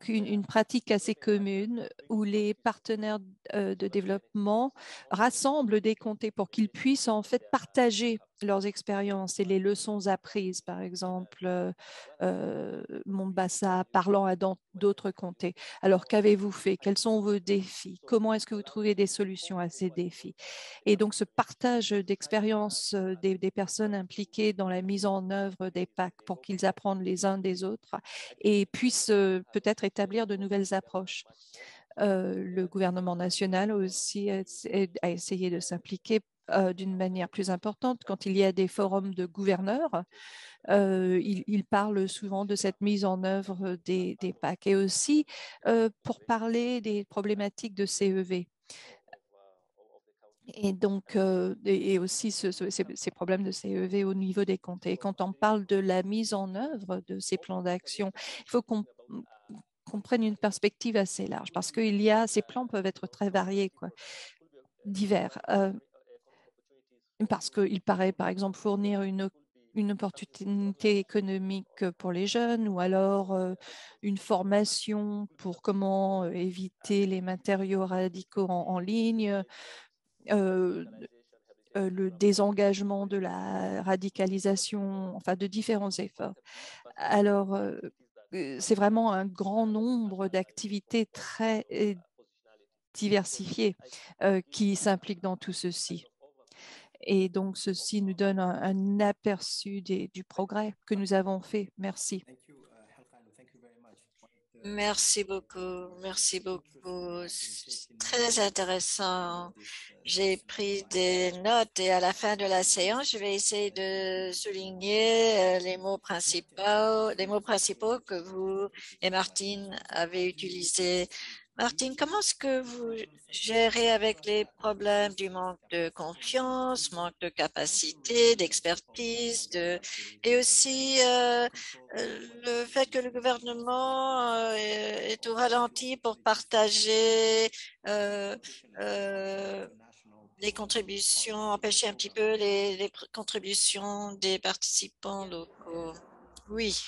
qu'une pratique assez commune où les partenaires de développement rassemblent des comtés pour qu'ils puissent en fait partager leurs expériences et les leçons apprises, par exemple, euh, euh, Mombasa parlant à d'autres comtés. Alors, qu'avez-vous fait? Quels sont vos défis? Comment est-ce que vous trouvez des solutions à ces défis? Et donc, ce partage d'expériences euh, des, personnes impliquées dans la mise en œuvre des PAC pour qu'ils apprennent les uns des autres et puissent peut-être établir de nouvelles approches. le gouvernement national aussi a essayé de s'impliquer euh, d'une manière plus importante. Quand il y a des forums de gouverneurs, euh, ils, parlent souvent de cette mise en œuvre des, PAC et aussi euh, pour parler des problématiques de CEV. Et donc, et aussi ces, problèmes de CEV au niveau des comptes. Et quand on parle de la mise en œuvre de ces plans d'action, il faut qu'on prenne une perspective assez large parce que y a, ces plans peuvent être très variés, quoi, divers parce qu'il paraît, par exemple, fournir une, opportunité économique pour les jeunes ou alors euh, une formation pour comment euh, éviter les matériaux radicaux en, ligne, euh, le désengagement de la radicalisation, enfin de différents efforts. Alors, c'est vraiment un grand nombre d'activités très diversifiées qui s'impliquent dans tout ceci. Et donc, ceci nous donne un, aperçu du progrès que nous avons fait. Merci. Merci beaucoup, merci beaucoup. Très intéressant. J'ai pris des notes et à la fin de la séance, je vais essayer de souligner euh, les mots principaux, les mots principaux que vous et Martine avez utilisés Martine, comment est-ce que vous gérez avec les problèmes du manque de confiance, manque de capacité, d'expertise, de... et aussi euh, euh, le fait que le gouvernement euh, est au ralenti pour partager les contributions, empêcher un petit peu les, les contributions des participants locaux? Oui.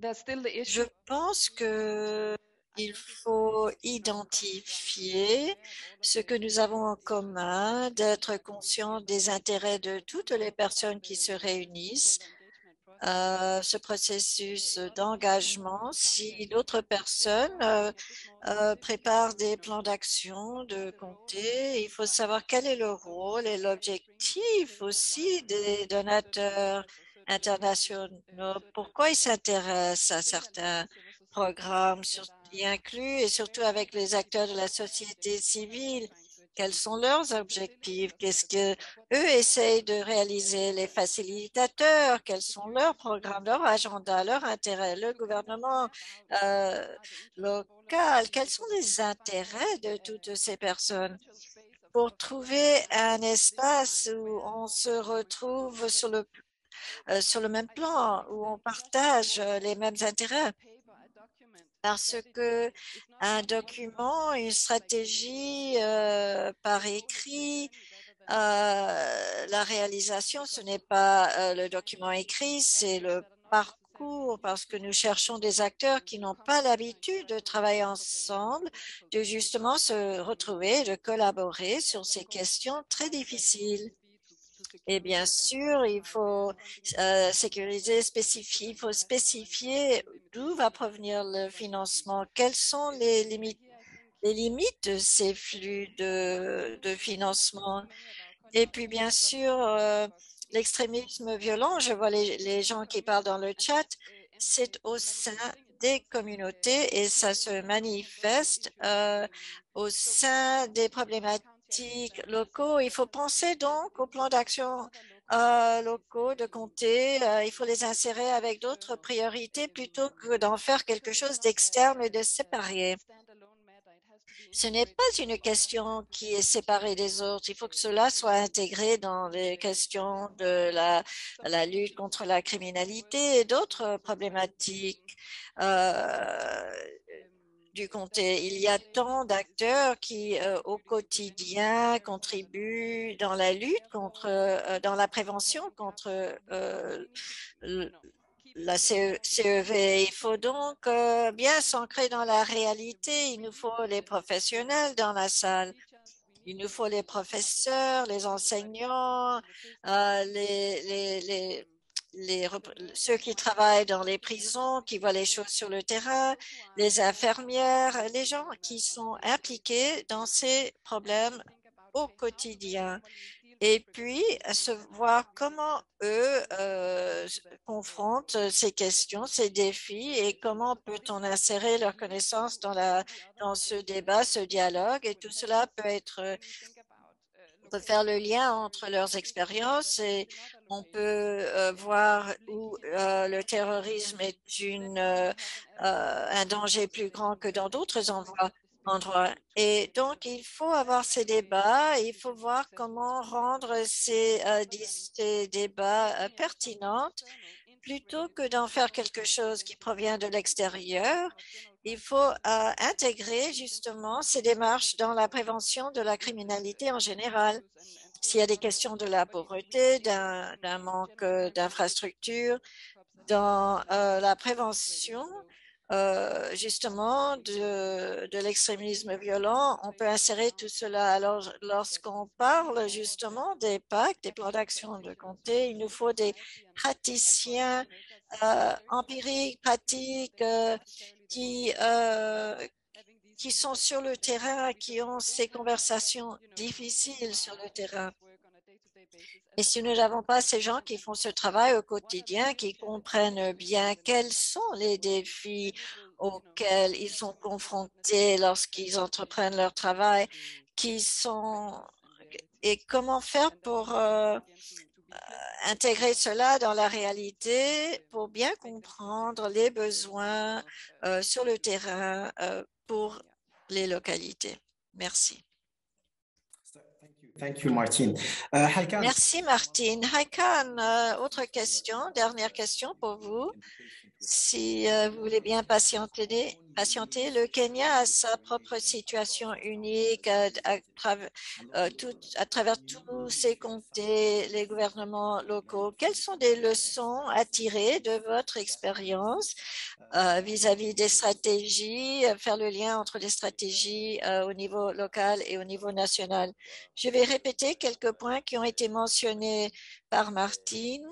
Je pense que il faut identifier ce que nous avons en commun, d'être conscient des intérêts de toutes les personnes qui se réunissent. à ce processus d'engagement, si d'autres personnes euh, euh, préparent des plans d'action de comté, il faut savoir quel est le rôle et l'objectif aussi des donateurs internationaux. Pourquoi ils s'intéressent à certains programmes, y inclus et surtout avec les acteurs de la société civile. Quels sont leurs objectifs? Qu'est-ce que eux essayent de réaliser? Les facilitateurs, quels sont leurs programmes, leur agenda, leur intérêt? Le gouvernement euh, local, quels sont les intérêts de toutes ces personnes? Pour trouver un espace où on se retrouve sur le, euh, sur le même plan, où on partage les mêmes intérêts parce que un document, une stratégie euh, par écrit, euh, la réalisation, ce n'est pas euh, le document écrit, c'est le parcours parce que nous cherchons des acteurs qui n'ont pas l'habitude de travailler ensemble, de justement se retrouver, de collaborer sur ces questions très difficiles. Et bien sûr, il faut euh, sécuriser, spécifier, il faut spécifier d'où va provenir le financement, quelles sont les limites, les limites de ces flux de, financement? Et puis, bien sûr, euh, l'extrémisme violent, je vois les, les gens qui parlent dans le chat, c'est au sein des communautés et ça se manifeste au sein des problématiques locaux. Il faut penser donc au plan d'action locaux de comté. il faut les insérer avec d'autres priorités plutôt que d'en faire quelque chose d'externe et de séparé. Ce n'est pas une question qui est séparée des autres. Il faut que cela soit intégré dans les questions de la, la lutte contre la criminalité et d'autres problématiques. Euh, comté. Il y a tant d'acteurs qui, euh, au quotidien, contribuent dans la lutte contre, euh, dans la prévention contre la CEV. E il faut donc euh, bien s'ancrer dans la réalité. Il nous faut les professionnels dans la salle. Il nous faut les professeurs, les enseignants, euh, les, les, ceux qui travaillent dans les prisons, qui voient les choses sur le terrain, les infirmières, les gens qui sont impliqués dans ces problèmes au quotidien. Et puis se voir comment eux euh, confrontent ces questions, ces défis et comment peut-on insérer leurs connaissances dans, la, dans ce débat, ce dialogue. Et tout cela peut être on peut faire le lien entre leurs expériences et on peut euh, voir où euh, le terrorisme est une, un danger plus grand que dans d'autres endroits. Et donc, il faut avoir ces débats, il faut voir comment rendre ces, euh, débats euh, pertinents plutôt que d'en faire quelque chose qui provient de l'extérieur. Il faut euh, intégrer justement ces démarches dans la prévention de la criminalité en général. S'il y a des questions de la pauvreté, d'un manque d'infrastructures, dans la prévention, euh, justement de, l'extrémisme violent, on peut insérer tout cela. Alors, lorsqu'on parle justement des pactes, des plans d'action de comté, il nous faut des praticiens euh, empiriques, pratiques, euh, qui, qui sont sur le terrain, qui ont ces conversations difficiles sur le terrain. Et si nous n'avons pas ces gens qui font ce travail au quotidien, qui comprennent bien quels sont les défis auxquels ils sont confrontés lorsqu'ils entreprennent leur travail, qui sont et comment faire pour euh, intégrer cela dans la réalité pour bien comprendre les besoins euh, sur le terrain euh, pour les localités. Merci. Thank you, Martin. Euh, Merci, Martine. Hakan, euh, autre question, dernière question pour vous. Si euh, vous voulez bien patienter, patienter, le Kenya a sa propre situation unique à, à travers tous ses comtés, les gouvernements locaux. Quelles sont des leçons à tirer de votre expérience euh, vis-à-vis des stratégies, euh, faire le lien entre les stratégies euh, au niveau local et au niveau national? Je vais répéter quelques points qui ont été mentionnés par Martine.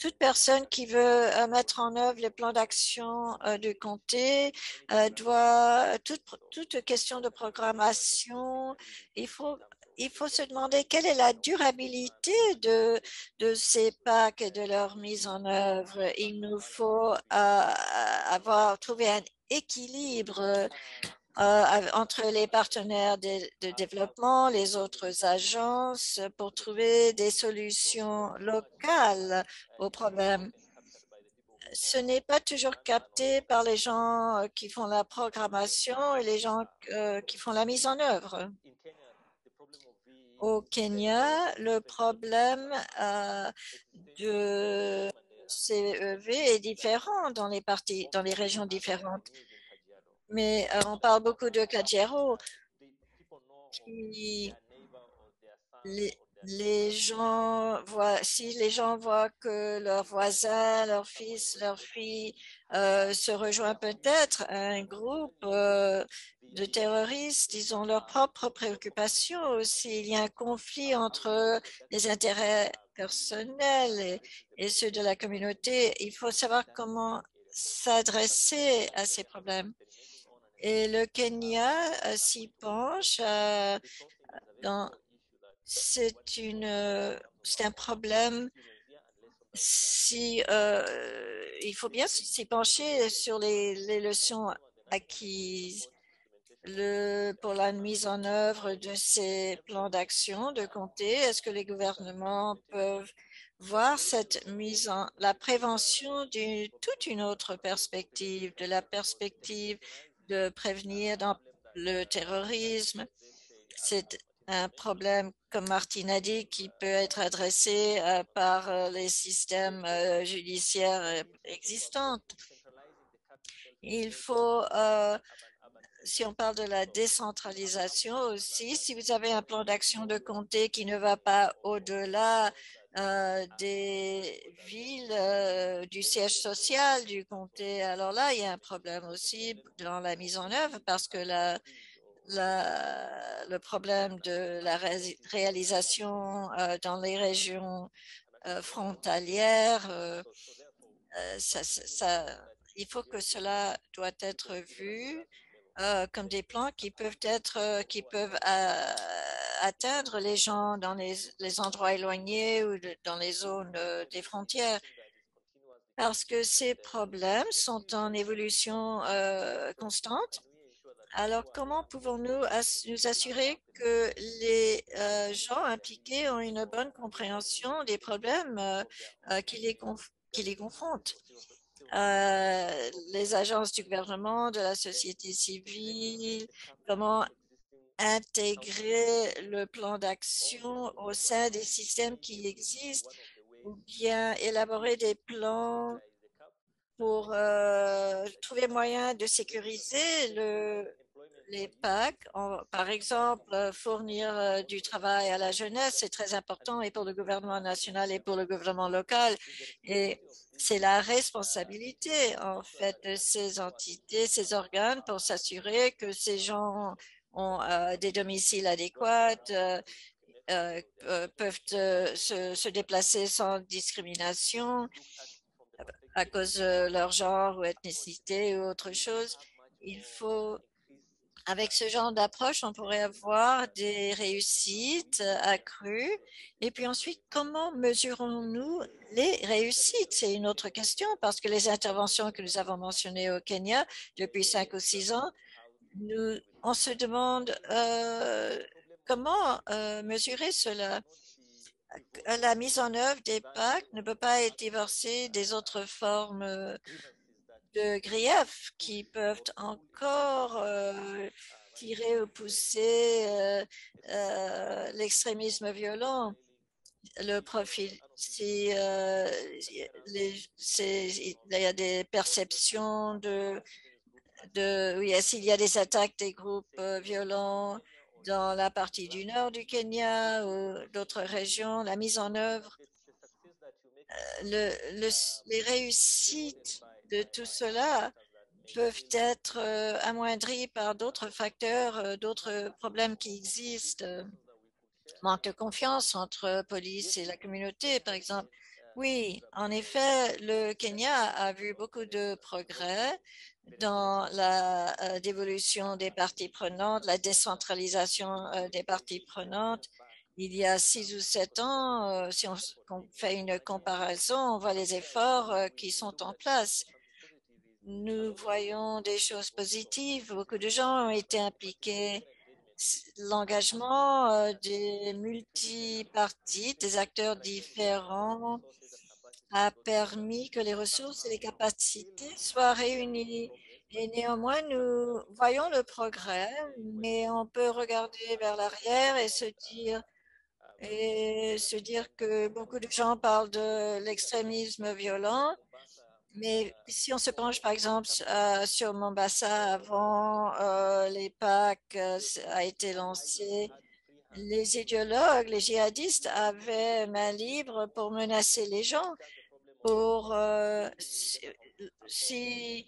Toute personne qui veut mettre en œuvre les plans d'action du comté doit, toute, toute question de programmation, il faut il faut se demander quelle est la durabilité de, de ces packs et de leur mise en œuvre. Il nous faut euh, avoir trouvé un équilibre euh, entre les partenaires de, développement, les autres agences, pour trouver des solutions locales aux problèmes. Ce n'est pas toujours capté par les gens euh, qui font la programmation et les gens qui font la mise en œuvre. Au Kenya, le problème euh, de CEV est différent dans les parties, dans les régions différentes. Mais euh, on parle beaucoup de Kajero. Qui, les, gens voient, si les gens voient que leurs voisins, leurs fils, leurs filles euh, se rejoignent peut-être à un groupe de terroristes, ils ont leurs propres préoccupations aussi. Il y a un conflit entre les intérêts personnels et, ceux de la communauté. Il faut savoir comment s'adresser à ces problèmes. Et le Kenya euh, s'y penche. Euh, c'est un problème si euh, il faut bien s'y pencher sur les, leçons acquises le, pour la mise en œuvre de ces plans d'action de comté. Est-ce que les gouvernements peuvent voir cette mise en la prévention d'une toute une autre perspective, de la perspective de prévenir dans le terrorisme. C'est un problème, comme Martine a dit, qui peut être adressé euh, par euh, les systèmes euh, judiciaires existants. Il faut si on parle de la décentralisation aussi, si vous avez un plan d'action de comté qui ne va pas au-delà euh, des villes, euh, du siège social du comté, alors là, il y a un problème aussi dans la mise en œuvre parce que la, la, le problème de la réalisation euh, dans les régions frontalières, ça, ça, il faut que cela doit être vu euh, comme des plans qui peuvent être, euh, qui peuvent euh, atteindre les gens dans les, endroits éloignés ou dans les zones des frontières. Parce que ces problèmes sont en évolution constante. Alors, comment pouvons-nous nous assurer que les gens impliqués ont une bonne compréhension des problèmes qui, les qui les confrontent? Euh, les agences du gouvernement, de la société civile, comment intégrer le plan d'action au sein des systèmes qui existent ou bien élaborer des plans pour euh, trouver moyen de sécuriser le, les PAC, par exemple, fournir euh, du travail à la jeunesse, c'est très important et pour le gouvernement national et pour le gouvernement local. Et c'est la responsabilité, en fait, de ces entités, ces organes pour s'assurer que ces gens ont euh, des domiciles adéquats, euh, peuvent se, se, déplacer sans discrimination à cause de leur genre ou ethnicité ou autre chose. Il faut avec ce genre d'approche, on pourrait avoir des réussites accrues. Et puis ensuite, comment mesurons-nous les réussites? C'est une autre question parce que les interventions que nous avons mentionnées au Kenya depuis cinq ou six ans, on se demande euh, comment euh, mesurer cela? La mise en œuvre des pactes ne peut pas être divorcée des autres formes de griefs qui peuvent encore euh, tirer ou pousser euh, euh, l'extrémisme violent. Le profil, si il y a des perceptions de, oui, s'il y a des attaques des groupes violents dans la partie du nord du Kenya ou d'autres régions, la mise en œuvre, le, les réussites de tout cela peuvent être euh, amoindris par d'autres facteurs, euh, d'autres problèmes qui existent. Manque de confiance entre police et la communauté, par exemple. Oui, en effet, le Kenya a vu beaucoup de progrès dans la euh, dévolution des parties prenantes, la décentralisation des parties prenantes. Il y a six ou sept ans, si on, fait une comparaison, on voit les efforts qui sont en place nous voyons des choses positives. Beaucoup de gens ont été impliqués. L'engagement euh, des multipartites, des acteurs différents, a permis que les ressources et les capacités soient réunies. Et néanmoins, nous voyons le progrès, mais on peut regarder vers l'arrière et se dire et se dire que beaucoup de gens parlent de l'extrémisme violent, mais si on se penche par exemple euh, sur Mombasa avant euh, les PAC euh, a été lancé, les idéologues, les djihadistes avaient main libre pour menacer les gens. Pour si,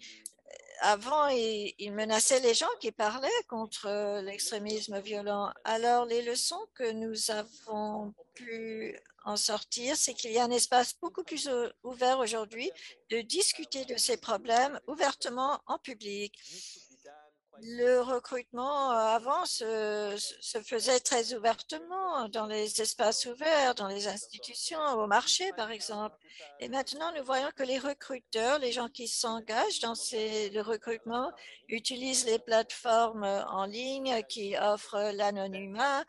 avant ils, menaçaient les gens qui parlaient contre l'extrémisme violent. Alors les leçons que nous avons pu en sortir, c'est qu'il y a un espace beaucoup plus ouvert aujourd'hui de discuter de ces problèmes ouvertement en public. Le recrutement euh, avant se, faisait très ouvertement dans les espaces ouverts, dans les institutions, au marché par exemple. Et maintenant, nous voyons que les recruteurs, les gens qui s'engagent dans ces, le recrutement, utilisent les plateformes en ligne qui offrent l'anonymat.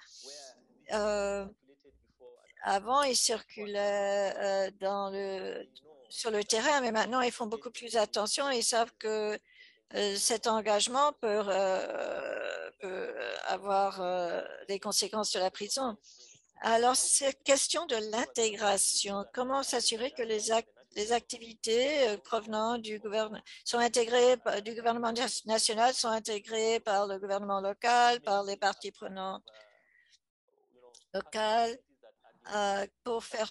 Euh, avant, ils circulaient euh, sur le terrain, mais maintenant, ils font beaucoup plus attention. Ils savent que euh, cet engagement peut, euh, avoir euh, des conséquences sur la prison. Alors, cette question de l'intégration, comment s'assurer que les, les activités provenant du gouvernement sont intégrées du gouvernement national sont intégrées par le gouvernement local, par les parties prenantes locales, pour faire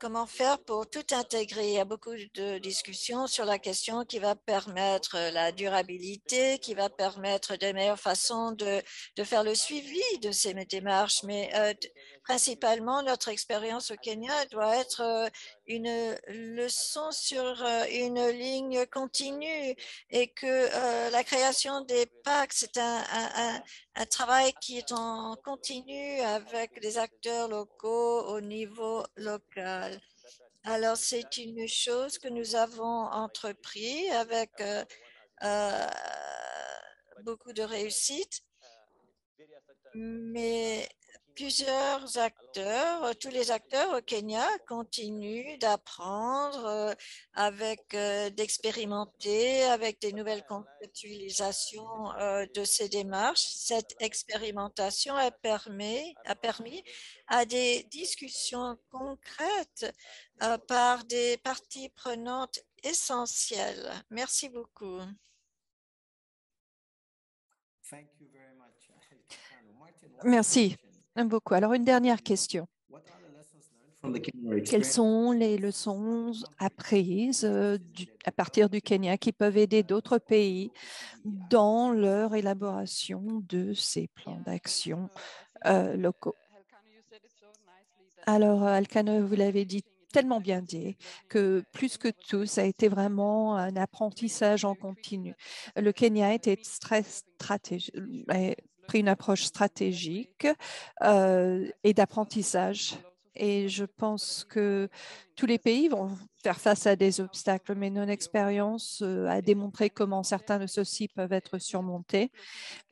comment faire pour tout intégrer. Il y a beaucoup de discussions sur la question qui va permettre la durabilité, qui va permettre de meilleures façons de, de faire le suivi de ces démarches. Mais euh, principalement, notre expérience au Kenya doit être euh, une leçon sur euh, une ligne continue et que la création des PAC, c'est un, travail qui est en continu avec les acteurs locaux au niveau local. Alors, c'est une chose que nous avons entrepris avec euh, euh, beaucoup de réussite, mais plusieurs acteurs, euh, tous les acteurs au Kenya continuent d'apprendre, euh, avec euh, d'expérimenter avec des nouvelles conceptualisations de ces démarches. Cette expérimentation a permis, a permis à des discussions concrètes par des parties prenantes essentielles. Merci beaucoup. Merci beaucoup. Alors, une dernière question. Quelles sont les leçons apprises euh, à partir du Kenya qui peuvent aider d'autres pays dans leur élaboration de ces plans d'action euh, locaux? Alors, Alcano, vous l'avez dit tellement bien dit que plus que tout, ça a été vraiment un apprentissage en continu. Le Kenya était très stratégique, pris une approche stratégique euh, et d'apprentissage. Et je pense que tous les pays vont faire face à des obstacles, mais notre expérience euh, a démontré comment certains de ceux-ci peuvent être surmontés.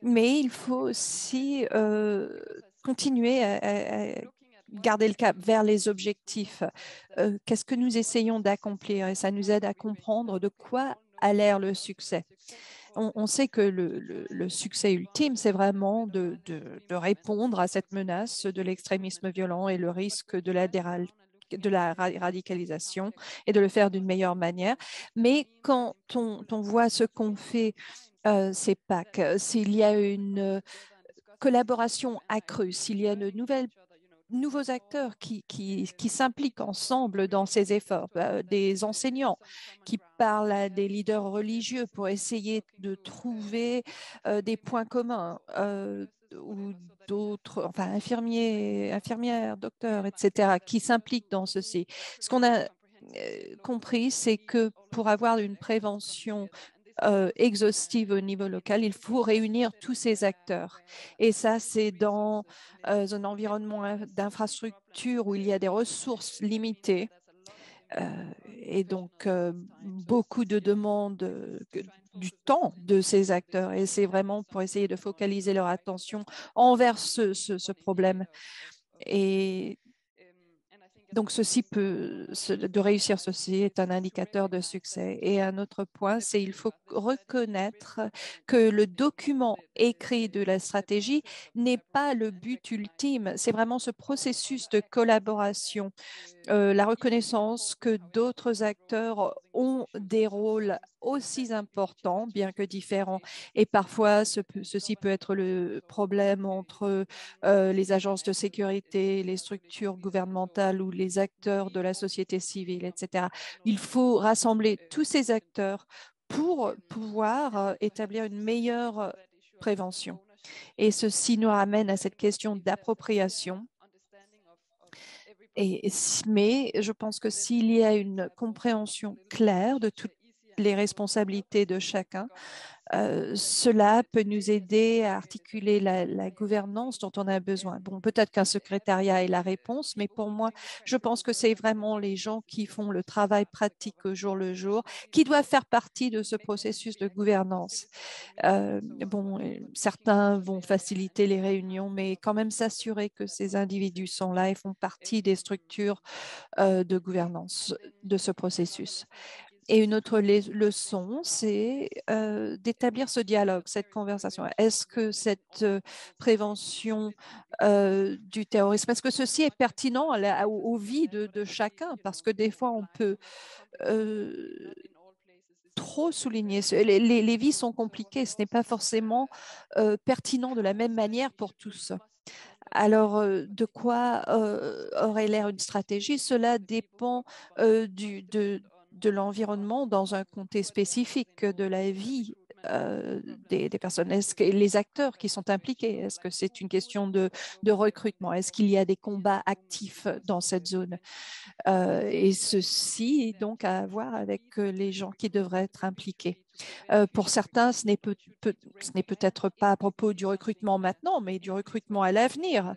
Mais il faut aussi euh, continuer à, garder le cap vers les objectifs. Qu'est-ce que nous essayons d'accomplir? Et ça nous aide à comprendre de quoi a l'air le succès on, sait que le, succès ultime, c'est vraiment de, répondre à cette menace de l'extrémisme violent et le risque de la, radicalisation et de le faire d'une meilleure manière. Mais quand on, voit ce qu'on fait, euh, ces PAC, s'il y a une collaboration accrue, s'il y a de nouvelles nouveaux acteurs qui, qui, s'impliquent ensemble dans ces efforts, euh, des enseignants qui parlent à des leaders religieux pour essayer de trouver euh, des points communs euh, ou d'autres, enfin infirmiers, infirmières, docteurs, etc., qui s'impliquent dans ceci. Ce qu'on a compris, c'est que pour avoir une prévention euh, exhaustive au niveau local, il faut réunir tous ces acteurs. Et ça, c'est dans euh, un environnement d'infrastructure où il y a des ressources limitées. Euh, et donc, beaucoup de demandes du temps de ces acteurs. Et c'est vraiment pour essayer de focaliser leur attention envers ce, ce, problème. Et donc, ceci peut, de réussir ceci est un indicateur de succès. Et un autre point, c'est qu'il faut reconnaître que le document écrit de la stratégie n'est pas le but ultime. C'est vraiment ce processus de collaboration, euh, la reconnaissance que d'autres acteurs ont des rôles aussi importants, bien que différents. Et parfois, ceci peut être le problème entre euh, les agences de sécurité, les structures gouvernementales ou les acteurs de la société civile, etc. Il faut rassembler tous ces acteurs pour pouvoir euh, établir une meilleure prévention. Et ceci nous ramène à cette question d'appropriation. Et, mais je pense que s'il y a une compréhension claire de toutes les responsabilités de chacun. Euh, cela peut nous aider à articuler la, gouvernance dont on a besoin. Bon, peut-être qu'un secrétariat est la réponse, mais pour moi, je pense que c'est vraiment les gens qui font le travail pratique au jour le jour qui doivent faire partie de ce processus de gouvernance. Euh, bon, certains vont faciliter les réunions, mais quand même s'assurer que ces individus sont là et font partie des structures euh, de gouvernance de ce processus. Et une autre leçon, c'est euh, d'établir ce dialogue, cette conversation. Est-ce que cette euh, prévention euh, du terrorisme, est-ce que ceci est pertinent aux, vies de, chacun? Parce que des fois, on peut trop souligner. Les, vies sont compliquées, ce n'est pas forcément pertinent de la même manière pour tous. Alors, de quoi aurait l'air une stratégie? Cela dépend du, de, de l'environnement dans un contexte spécifique de la vie euh, des, personnes Est-ce que les acteurs qui sont impliqués, est-ce que c'est une question de, recrutement? Est-ce qu'il y a des combats actifs dans cette zone? Euh, Et ceci donc à voir avec euh, les gens qui devraient être impliqués. pour certains, ce n'est peut-être pas à propos du recrutement maintenant, mais du recrutement à l'avenir.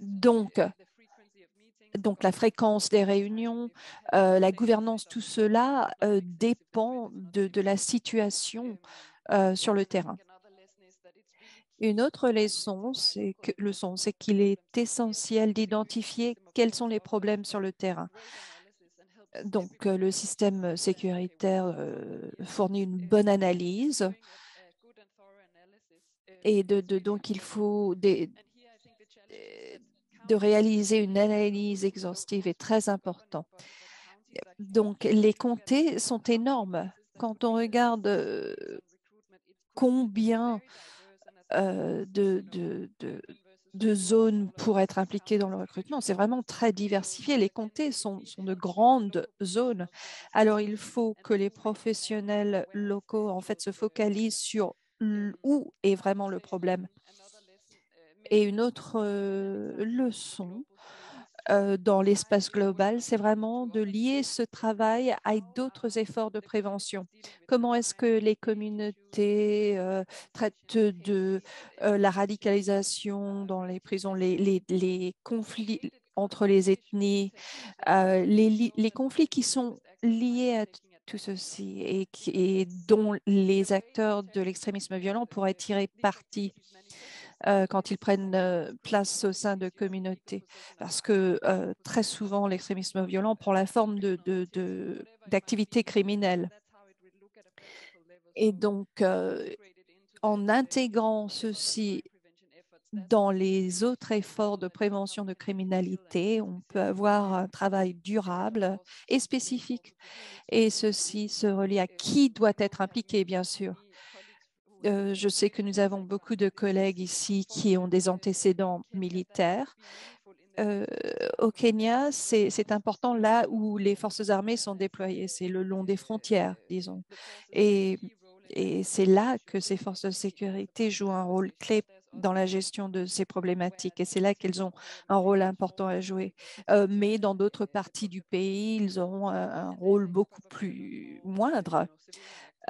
donc, donc la fréquence des réunions, euh, la gouvernance, tout cela euh, dépend de, la situation euh, sur le terrain. Une autre leçon, c'est qu'il est essentiel d'identifier quels sont les problèmes sur le terrain. Donc, le système sécuritaire fournit une bonne analyse et de, donc il faut des, de réaliser une analyse exhaustive est très important. Donc, les comtés sont énormes. Quand on regarde euh, combien euh, de, zones pour être impliquées dans le recrutement, c'est vraiment très diversifié. Les comtés sont, sont, de grandes zones. Alors, il faut que les professionnels locaux, en fait, se focalisent sur où est vraiment le problème et une autre leçon dans l'espace global, c'est vraiment de lier ce travail à d'autres efforts de prévention. Comment est-ce que les communautés traitent de la radicalisation dans les prisons, les, conflits entre les ethnies, les, les, conflits qui sont liés à tout ceci et, et dont les acteurs de l'extrémisme violent pourraient tirer parti? Euh, quand ils prennent euh, place au sein de communautés. Parce que euh, très souvent, l'extrémisme violent prend la forme d'activités de, criminelles. Et donc, en intégrant ceci dans les autres efforts de prévention de criminalité, on peut avoir un travail durable et spécifique. Et ceci se relie à qui doit être impliqué, bien sûr. Euh, je sais que nous avons beaucoup de collègues ici qui ont des antécédents militaires. Euh, au Kenya, c'est important là où les forces armées sont déployées, c'est le long des frontières, disons. Et, c'est là que ces forces de sécurité jouent un rôle clé dans la gestion de ces problématiques et c'est là qu'elles ont un rôle important à jouer. Euh, mais dans d'autres parties du pays, ils auront un rôle beaucoup plus moindre.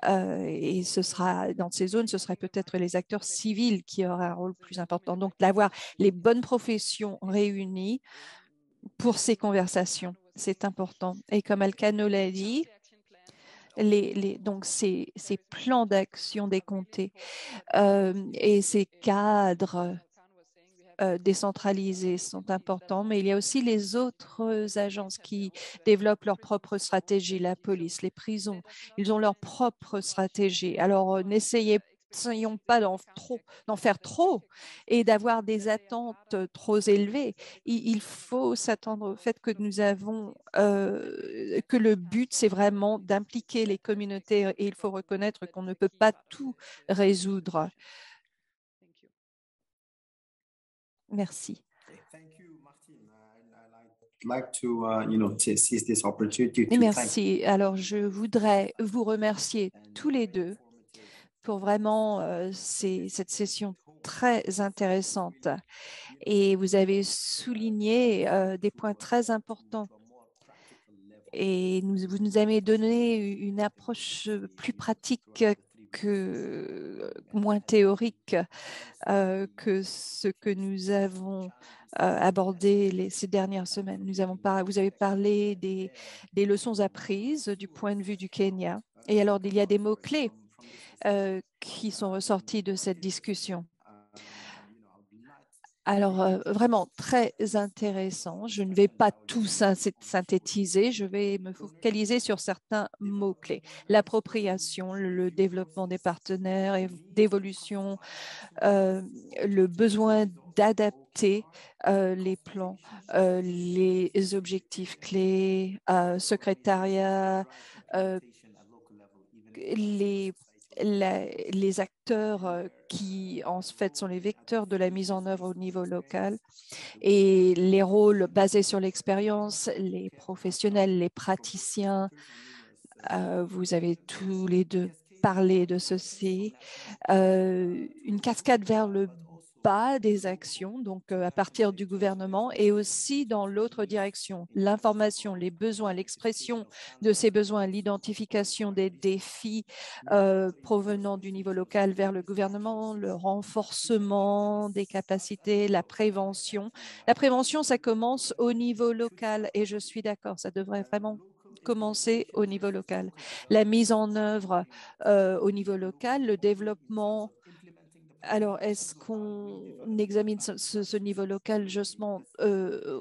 Euh, et ce sera dans ces zones, ce serait peut-être les acteurs civils qui auraient un rôle plus important. Donc, d'avoir les bonnes professions réunies pour ces conversations, c'est important. Et comme Alcano l'a dit, les, les, donc ces, ces plans d'action des comtés euh, et ces cadres euh, décentralisés sont importants, mais il y a aussi les autres agences qui développent leur propre stratégie, la police, les prisons, ils ont leur propre stratégie. Alors, euh, n'essayez pas d'en faire trop et d'avoir des attentes trop élevées. Il, faut s'attendre au fait que nous avons, euh, que le but, c'est vraiment d'impliquer les communautés et il faut reconnaître qu'on ne peut pas tout résoudre. Merci. Merci. Alors, je voudrais vous remercier tous les deux pour vraiment euh, cette session très intéressante. Et vous avez souligné euh, des points très importants et nous, vous nous avez donné une approche plus pratique que moins théorique euh, que ce que nous avons euh, abordé ces dernières semaines. Nous avons par, vous avez parlé des, des, leçons apprises du point de vue du Kenya. Et alors, il y a des mots-clés euh, qui sont ressortis de cette discussion. Alors, euh, vraiment très intéressant. Je ne vais pas tout synthétiser, je vais me focaliser sur certains mots-clés. L'appropriation, le développement des partenaires d'évolution, euh, le besoin d'adapter euh, les plans, les objectifs clés, secrétariat, les les acteurs euh, qui en fait sont les vecteurs de la mise en œuvre au niveau local et les rôles basés sur l'expérience, les professionnels, les praticiens. Euh, vous avez tous les deux parlé de ceci. Euh, une cascade vers le des actions, donc euh, à partir du gouvernement, et aussi dans l'autre direction, l'information, les besoins, l'expression de ces besoins, l'identification des défis euh, provenant du niveau local vers le gouvernement, le renforcement des capacités, la prévention. La prévention, ça commence au niveau local, et je suis d'accord, ça devrait vraiment commencer au niveau local. La mise en œuvre euh, au niveau local, le développement alors, est-ce qu'on examine ce, niveau local justement euh,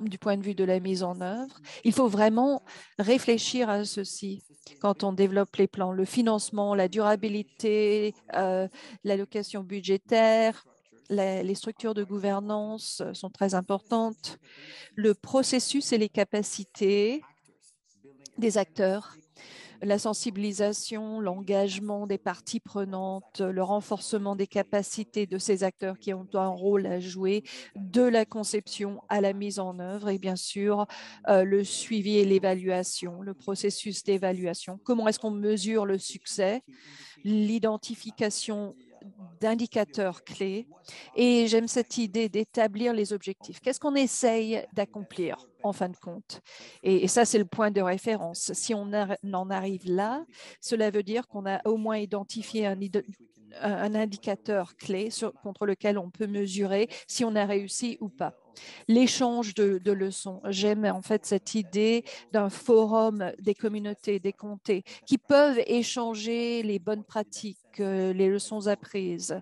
du point de vue de la mise en œuvre? Il faut vraiment réfléchir à ceci. Quand on développe les plans, le financement, la durabilité, euh, l'allocation budgétaire, les structures de gouvernance sont très importantes, le processus et les capacités des acteurs la sensibilisation, l'engagement des parties prenantes, le renforcement des capacités de ces acteurs qui ont un rôle à jouer de la conception à la mise en œuvre et bien sûr euh, le suivi et l'évaluation, le processus d'évaluation. Comment est-ce qu'on mesure le succès, l'identification d'indicateurs clés et j'aime cette idée d'établir les objectifs. Qu'est-ce qu'on essaye d'accomplir en fin de compte? Et, ça, c'est le point de référence. Si on en arrive là, cela veut dire qu'on a au moins identifié un, indicateur clé contre lequel on peut mesurer si on a réussi ou pas. L'échange de, leçons. J'aime en fait cette idée d'un forum des communautés, des comtés, qui peuvent échanger les bonnes pratiques, euh, les leçons apprises.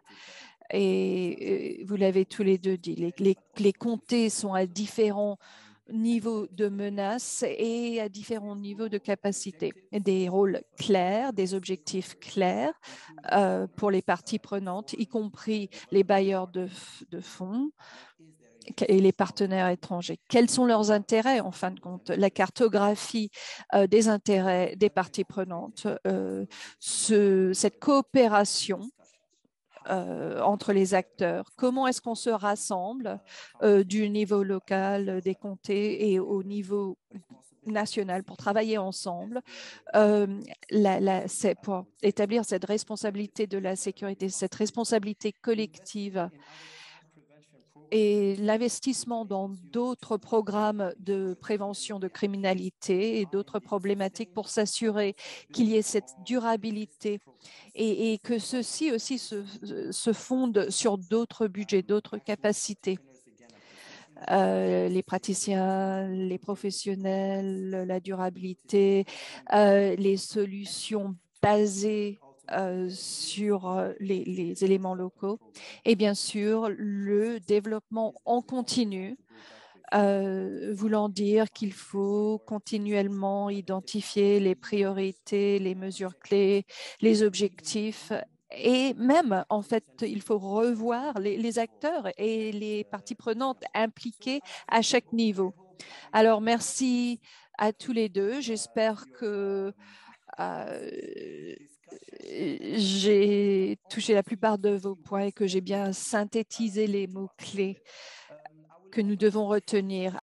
Et euh, vous l'avez tous les deux dit, les, comtés sont à différents niveaux de menaces et à différents niveaux de capacité. Des rôles clairs, des objectifs clairs euh, pour les parties prenantes, y compris les bailleurs de fonds et les partenaires étrangers. Quels sont leurs intérêts en fin de compte? La cartographie euh, des intérêts des parties prenantes, euh, ce, cette coopération euh, entre les acteurs. Comment est-ce qu'on se rassemble du niveau local des comtés et au niveau national pour travailler ensemble? Pour établir cette responsabilité de la sécurité, cette responsabilité collective et l'investissement dans d'autres programmes de prévention de criminalité et d'autres problématiques pour s'assurer qu'il y ait cette durabilité et, que ceci aussi se, fonde sur d'autres budgets, d'autres capacités. Euh, les praticiens, les professionnels, la durabilité, euh, les solutions basées sur euh, les, éléments locaux et bien sûr le développement en continu, euh, voulant dire qu'il faut continuellement identifier les priorités, les mesures clés, les objectifs et même, en fait, il faut revoir les, acteurs et les parties prenantes impliquées à chaque niveau. Alors, merci à tous les deux. J'espère que euh, j'ai touché la plupart de vos points et que j'ai bien synthétisé les mots-clés que nous devons retenir.